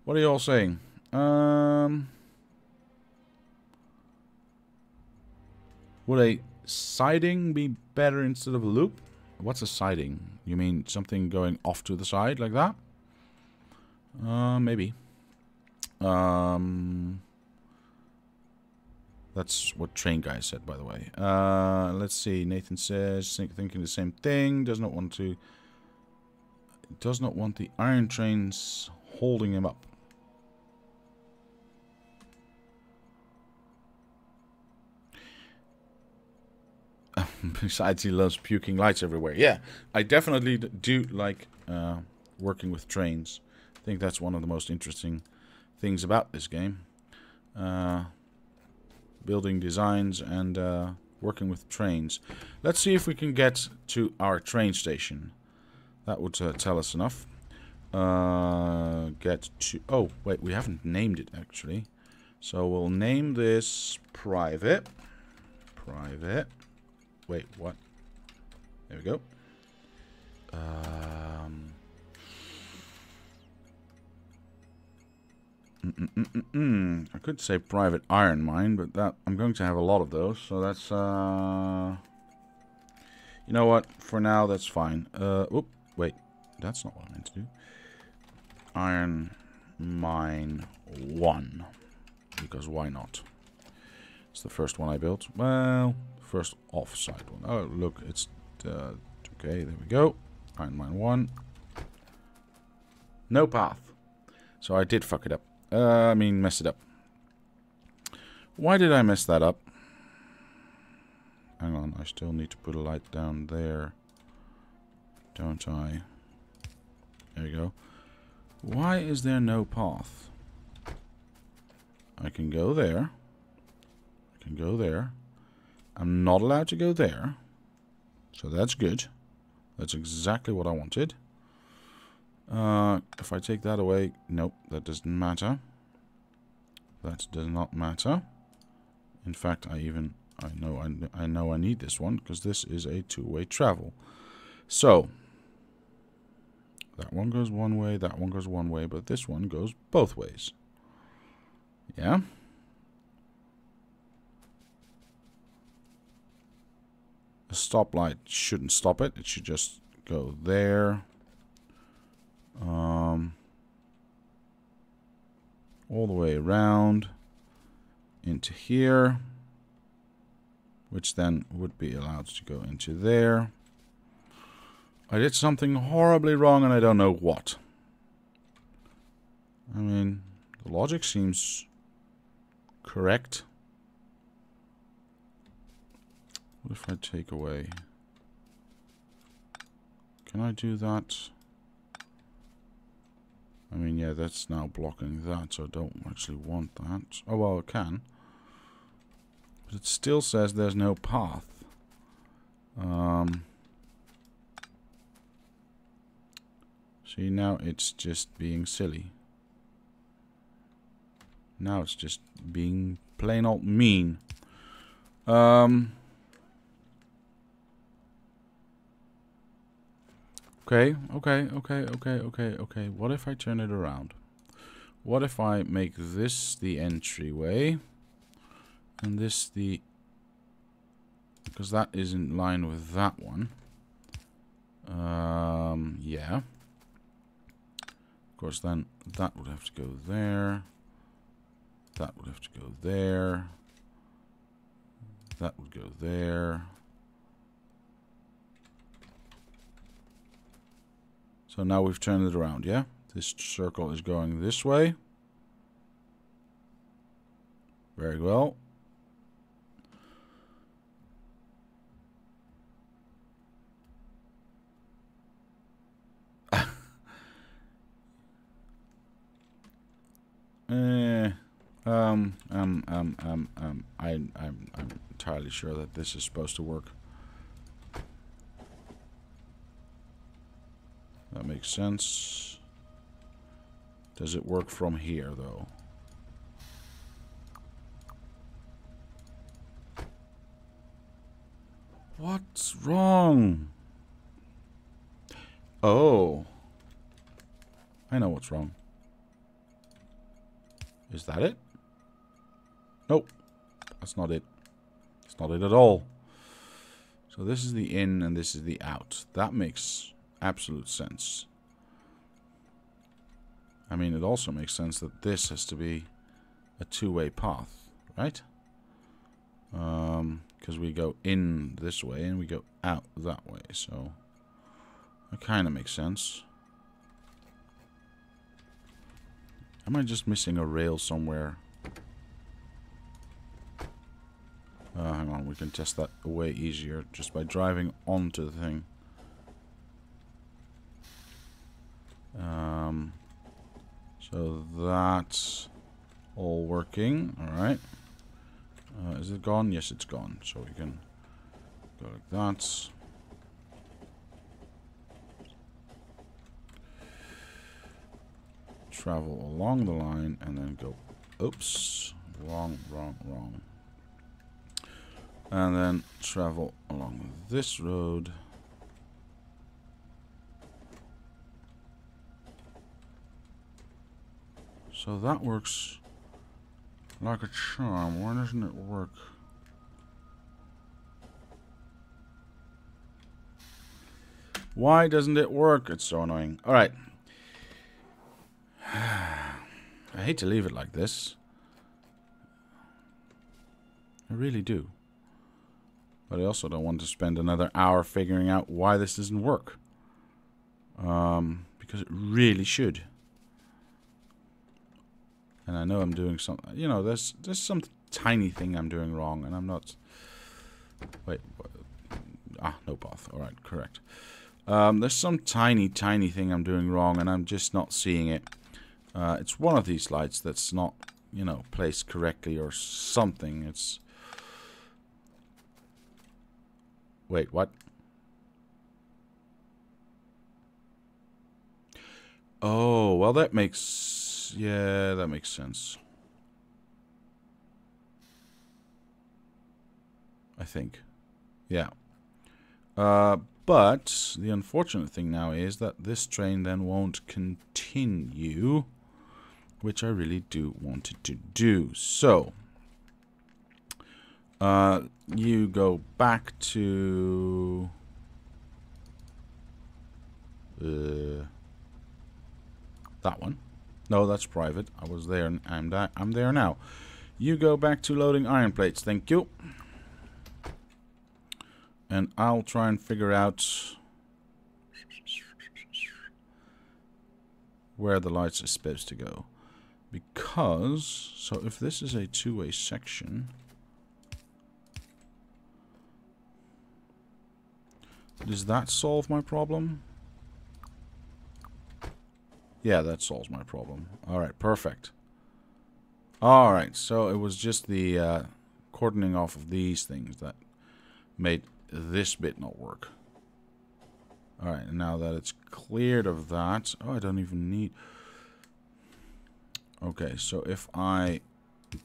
What are you all saying? Um, would a siding be better instead of a loop? What's a siding? You mean something going off to the side like that? Uh, maybe. Um, that's what Train Guy said, by the way. Uh, let's see. Nathan says, think, thinking the same thing. Does not want to... Does not want the iron trains holding him up. Besides, he loves puking lights everywhere. Yeah, I definitely do like uh, working with trains. I think that's one of the most interesting things about this game. uh, building designs and uh, working with trains. Let's see if we can get to our train station. That would uh, tell us enough. Uh, get to... Oh, wait, we haven't named it, actually. So we'll name this private. Private. Wait, what? There we go. Um... Mm -mm -mm I could say private iron mine, but that I'm going to have a lot of those, so that's uh You know what? For now that's fine. Uh whoop, wait. That's not what I meant to do. Iron mine 1 because why not? It's the first one I built. Well, first off-site one. Oh, look, it's uh, okay. There we go. Iron mine 1. No path. So I did fuck it up. Uh, I mean, mess it up. Why did I mess that up? Hang on, I still need to put a light down there. Don't I? There we go. Why is there no path? I can go there. I can go there. I'm not allowed to go there. So that's good. That's exactly what I wanted. Uh, if I take that away, nope, that doesn't matter. That does not matter. In fact, I even I know I, I know I need this one because this is a two-way travel. So that one goes one way, that one goes one way, but this one goes both ways. Yeah. A stoplight shouldn't stop it. It should just go there. Um, all the way around into here, which then would be allowed to go into there. I did something horribly wrong and I don't know what. I mean, the logic seems correct. What if I take away? Can I do that? I mean, yeah, that's now blocking that, so I don't actually want that. Oh, well, I can. But it still says there's no path. Um, see, now it's just being silly. Now it's just being plain old mean. Um... Okay, okay, okay, okay, okay, okay. What if I turn it around? What if I make this the entryway? And this the... Because that is in line with that one. Um, yeah. Of course, then that would have to go there. That would have to go there. That would go there. So now we've turned it around, yeah? This circle is going this way. Very well. eh, um, um, um, um, um, I, I'm, I'm entirely sure that this is supposed to work. That makes sense. Does it work from here, though? What's wrong? Oh. I know what's wrong. Is that it? Nope. That's not it. It's not it at all. So this is the in and this is the out. That makes absolute sense. I mean, it also makes sense that this has to be a two-way path, right? Because um, we go in this way and we go out that way, so that kind of makes sense. Am I just missing a rail somewhere? Uh, hang on, we can test that way easier just by driving onto the thing. Um, so that's All working. Alright. Uh, is it gone? Yes, it's gone. So we can go like that. Travel along the line and then go... Oops. Wrong, wrong, wrong. And then travel along this road. So that works like a charm. Why doesn't it work? Why doesn't it work? It's so annoying. Alright. I hate to leave it like this. I really do. But I also don't want to spend another hour figuring out why this doesn't work. Um, because it really should. And I know I'm doing something, you know, there's there's some tiny thing I'm doing wrong, and I'm not... Wait, ah, no path, alright, correct. Um, there's some tiny, tiny thing I'm doing wrong, and I'm just not seeing it. Uh, it's one of these lights that's not, you know, placed correctly or something. It's... Wait, what? Oh, well that makes... Yeah, that makes sense. I think. Yeah. Uh, but the unfortunate thing now is that this train then won't continue, which I really do want it to do. So, uh, you go back to... Uh, that one. No, that's private. I was there and I'm, I'm there now. You go back to loading iron plates. Thank you. And I'll try and figure out where the lights are supposed to go. Because, so if this is a two-way section... Does that solve my problem? Yeah, that solves my problem. Alright, perfect. Alright, so it was just the uh, cordoning off of these things that made this bit not work. Alright, now that it's cleared of that... Oh, I don't even need... Okay, so if I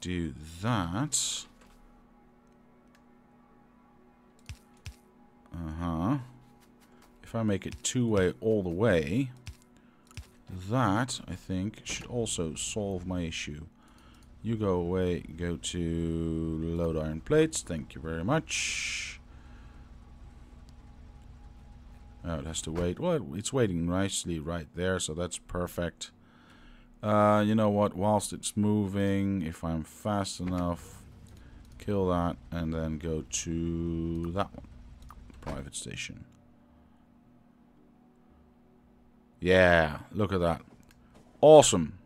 do that... Uh-huh. If I make it two-way all the way, that, I think, should also solve my issue. You go away, go to load iron plates. Thank you very much. Oh, it has to wait. Well, it's waiting nicely right there, so that's perfect. Uh, you know what? Whilst it's moving, if I'm fast enough, kill that, and then go to that one. Private station. Yeah, look at that. Awesome.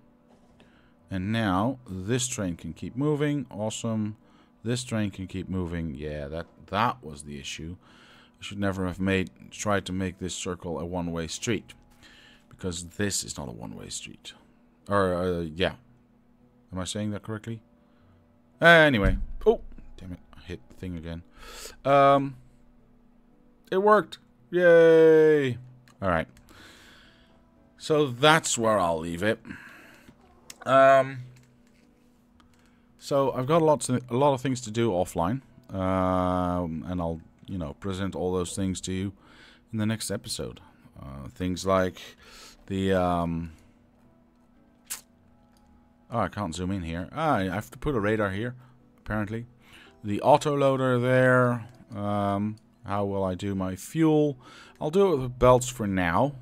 And now, this train can keep moving. Awesome. This train can keep moving. Yeah, that, that was the issue. I should never have made tried to make this circle a one-way street. Because this is not a one-way street. Or, uh, yeah. Am I saying that correctly? Uh, anyway. Oh, damn it. I hit the thing again. Um, it worked. Yay. Alright. So that's where I'll leave it. Um, so I've got a lot, to, a lot of things to do offline. Um, and I'll you know, present all those things to you in the next episode. Uh, things like the, um, oh, I can't zoom in here. Ah, I have to put a radar here, apparently. The autoloader there. Um, how will I do my fuel? I'll do it with belts for now.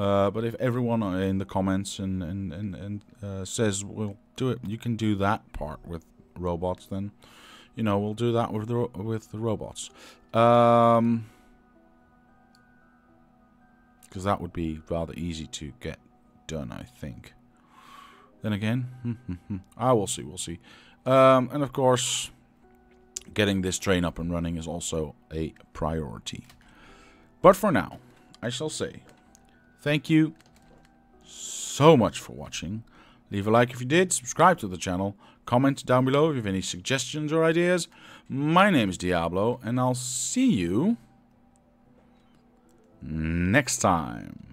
Uh, but if everyone in the comments and and and, and uh, says we'll do it, you can do that part with robots. Then, you know, we'll do that with the with the robots. Um, because that would be rather easy to get done, I think. Then again, I will see, we'll see. Um, and of course, getting this train up and running is also a priority. But for now, I shall say thank you so much for watching. Leave a like if you did, subscribe to the channel, comment down below if you have any suggestions or ideas. My name is Diablo, and I'll see you next time.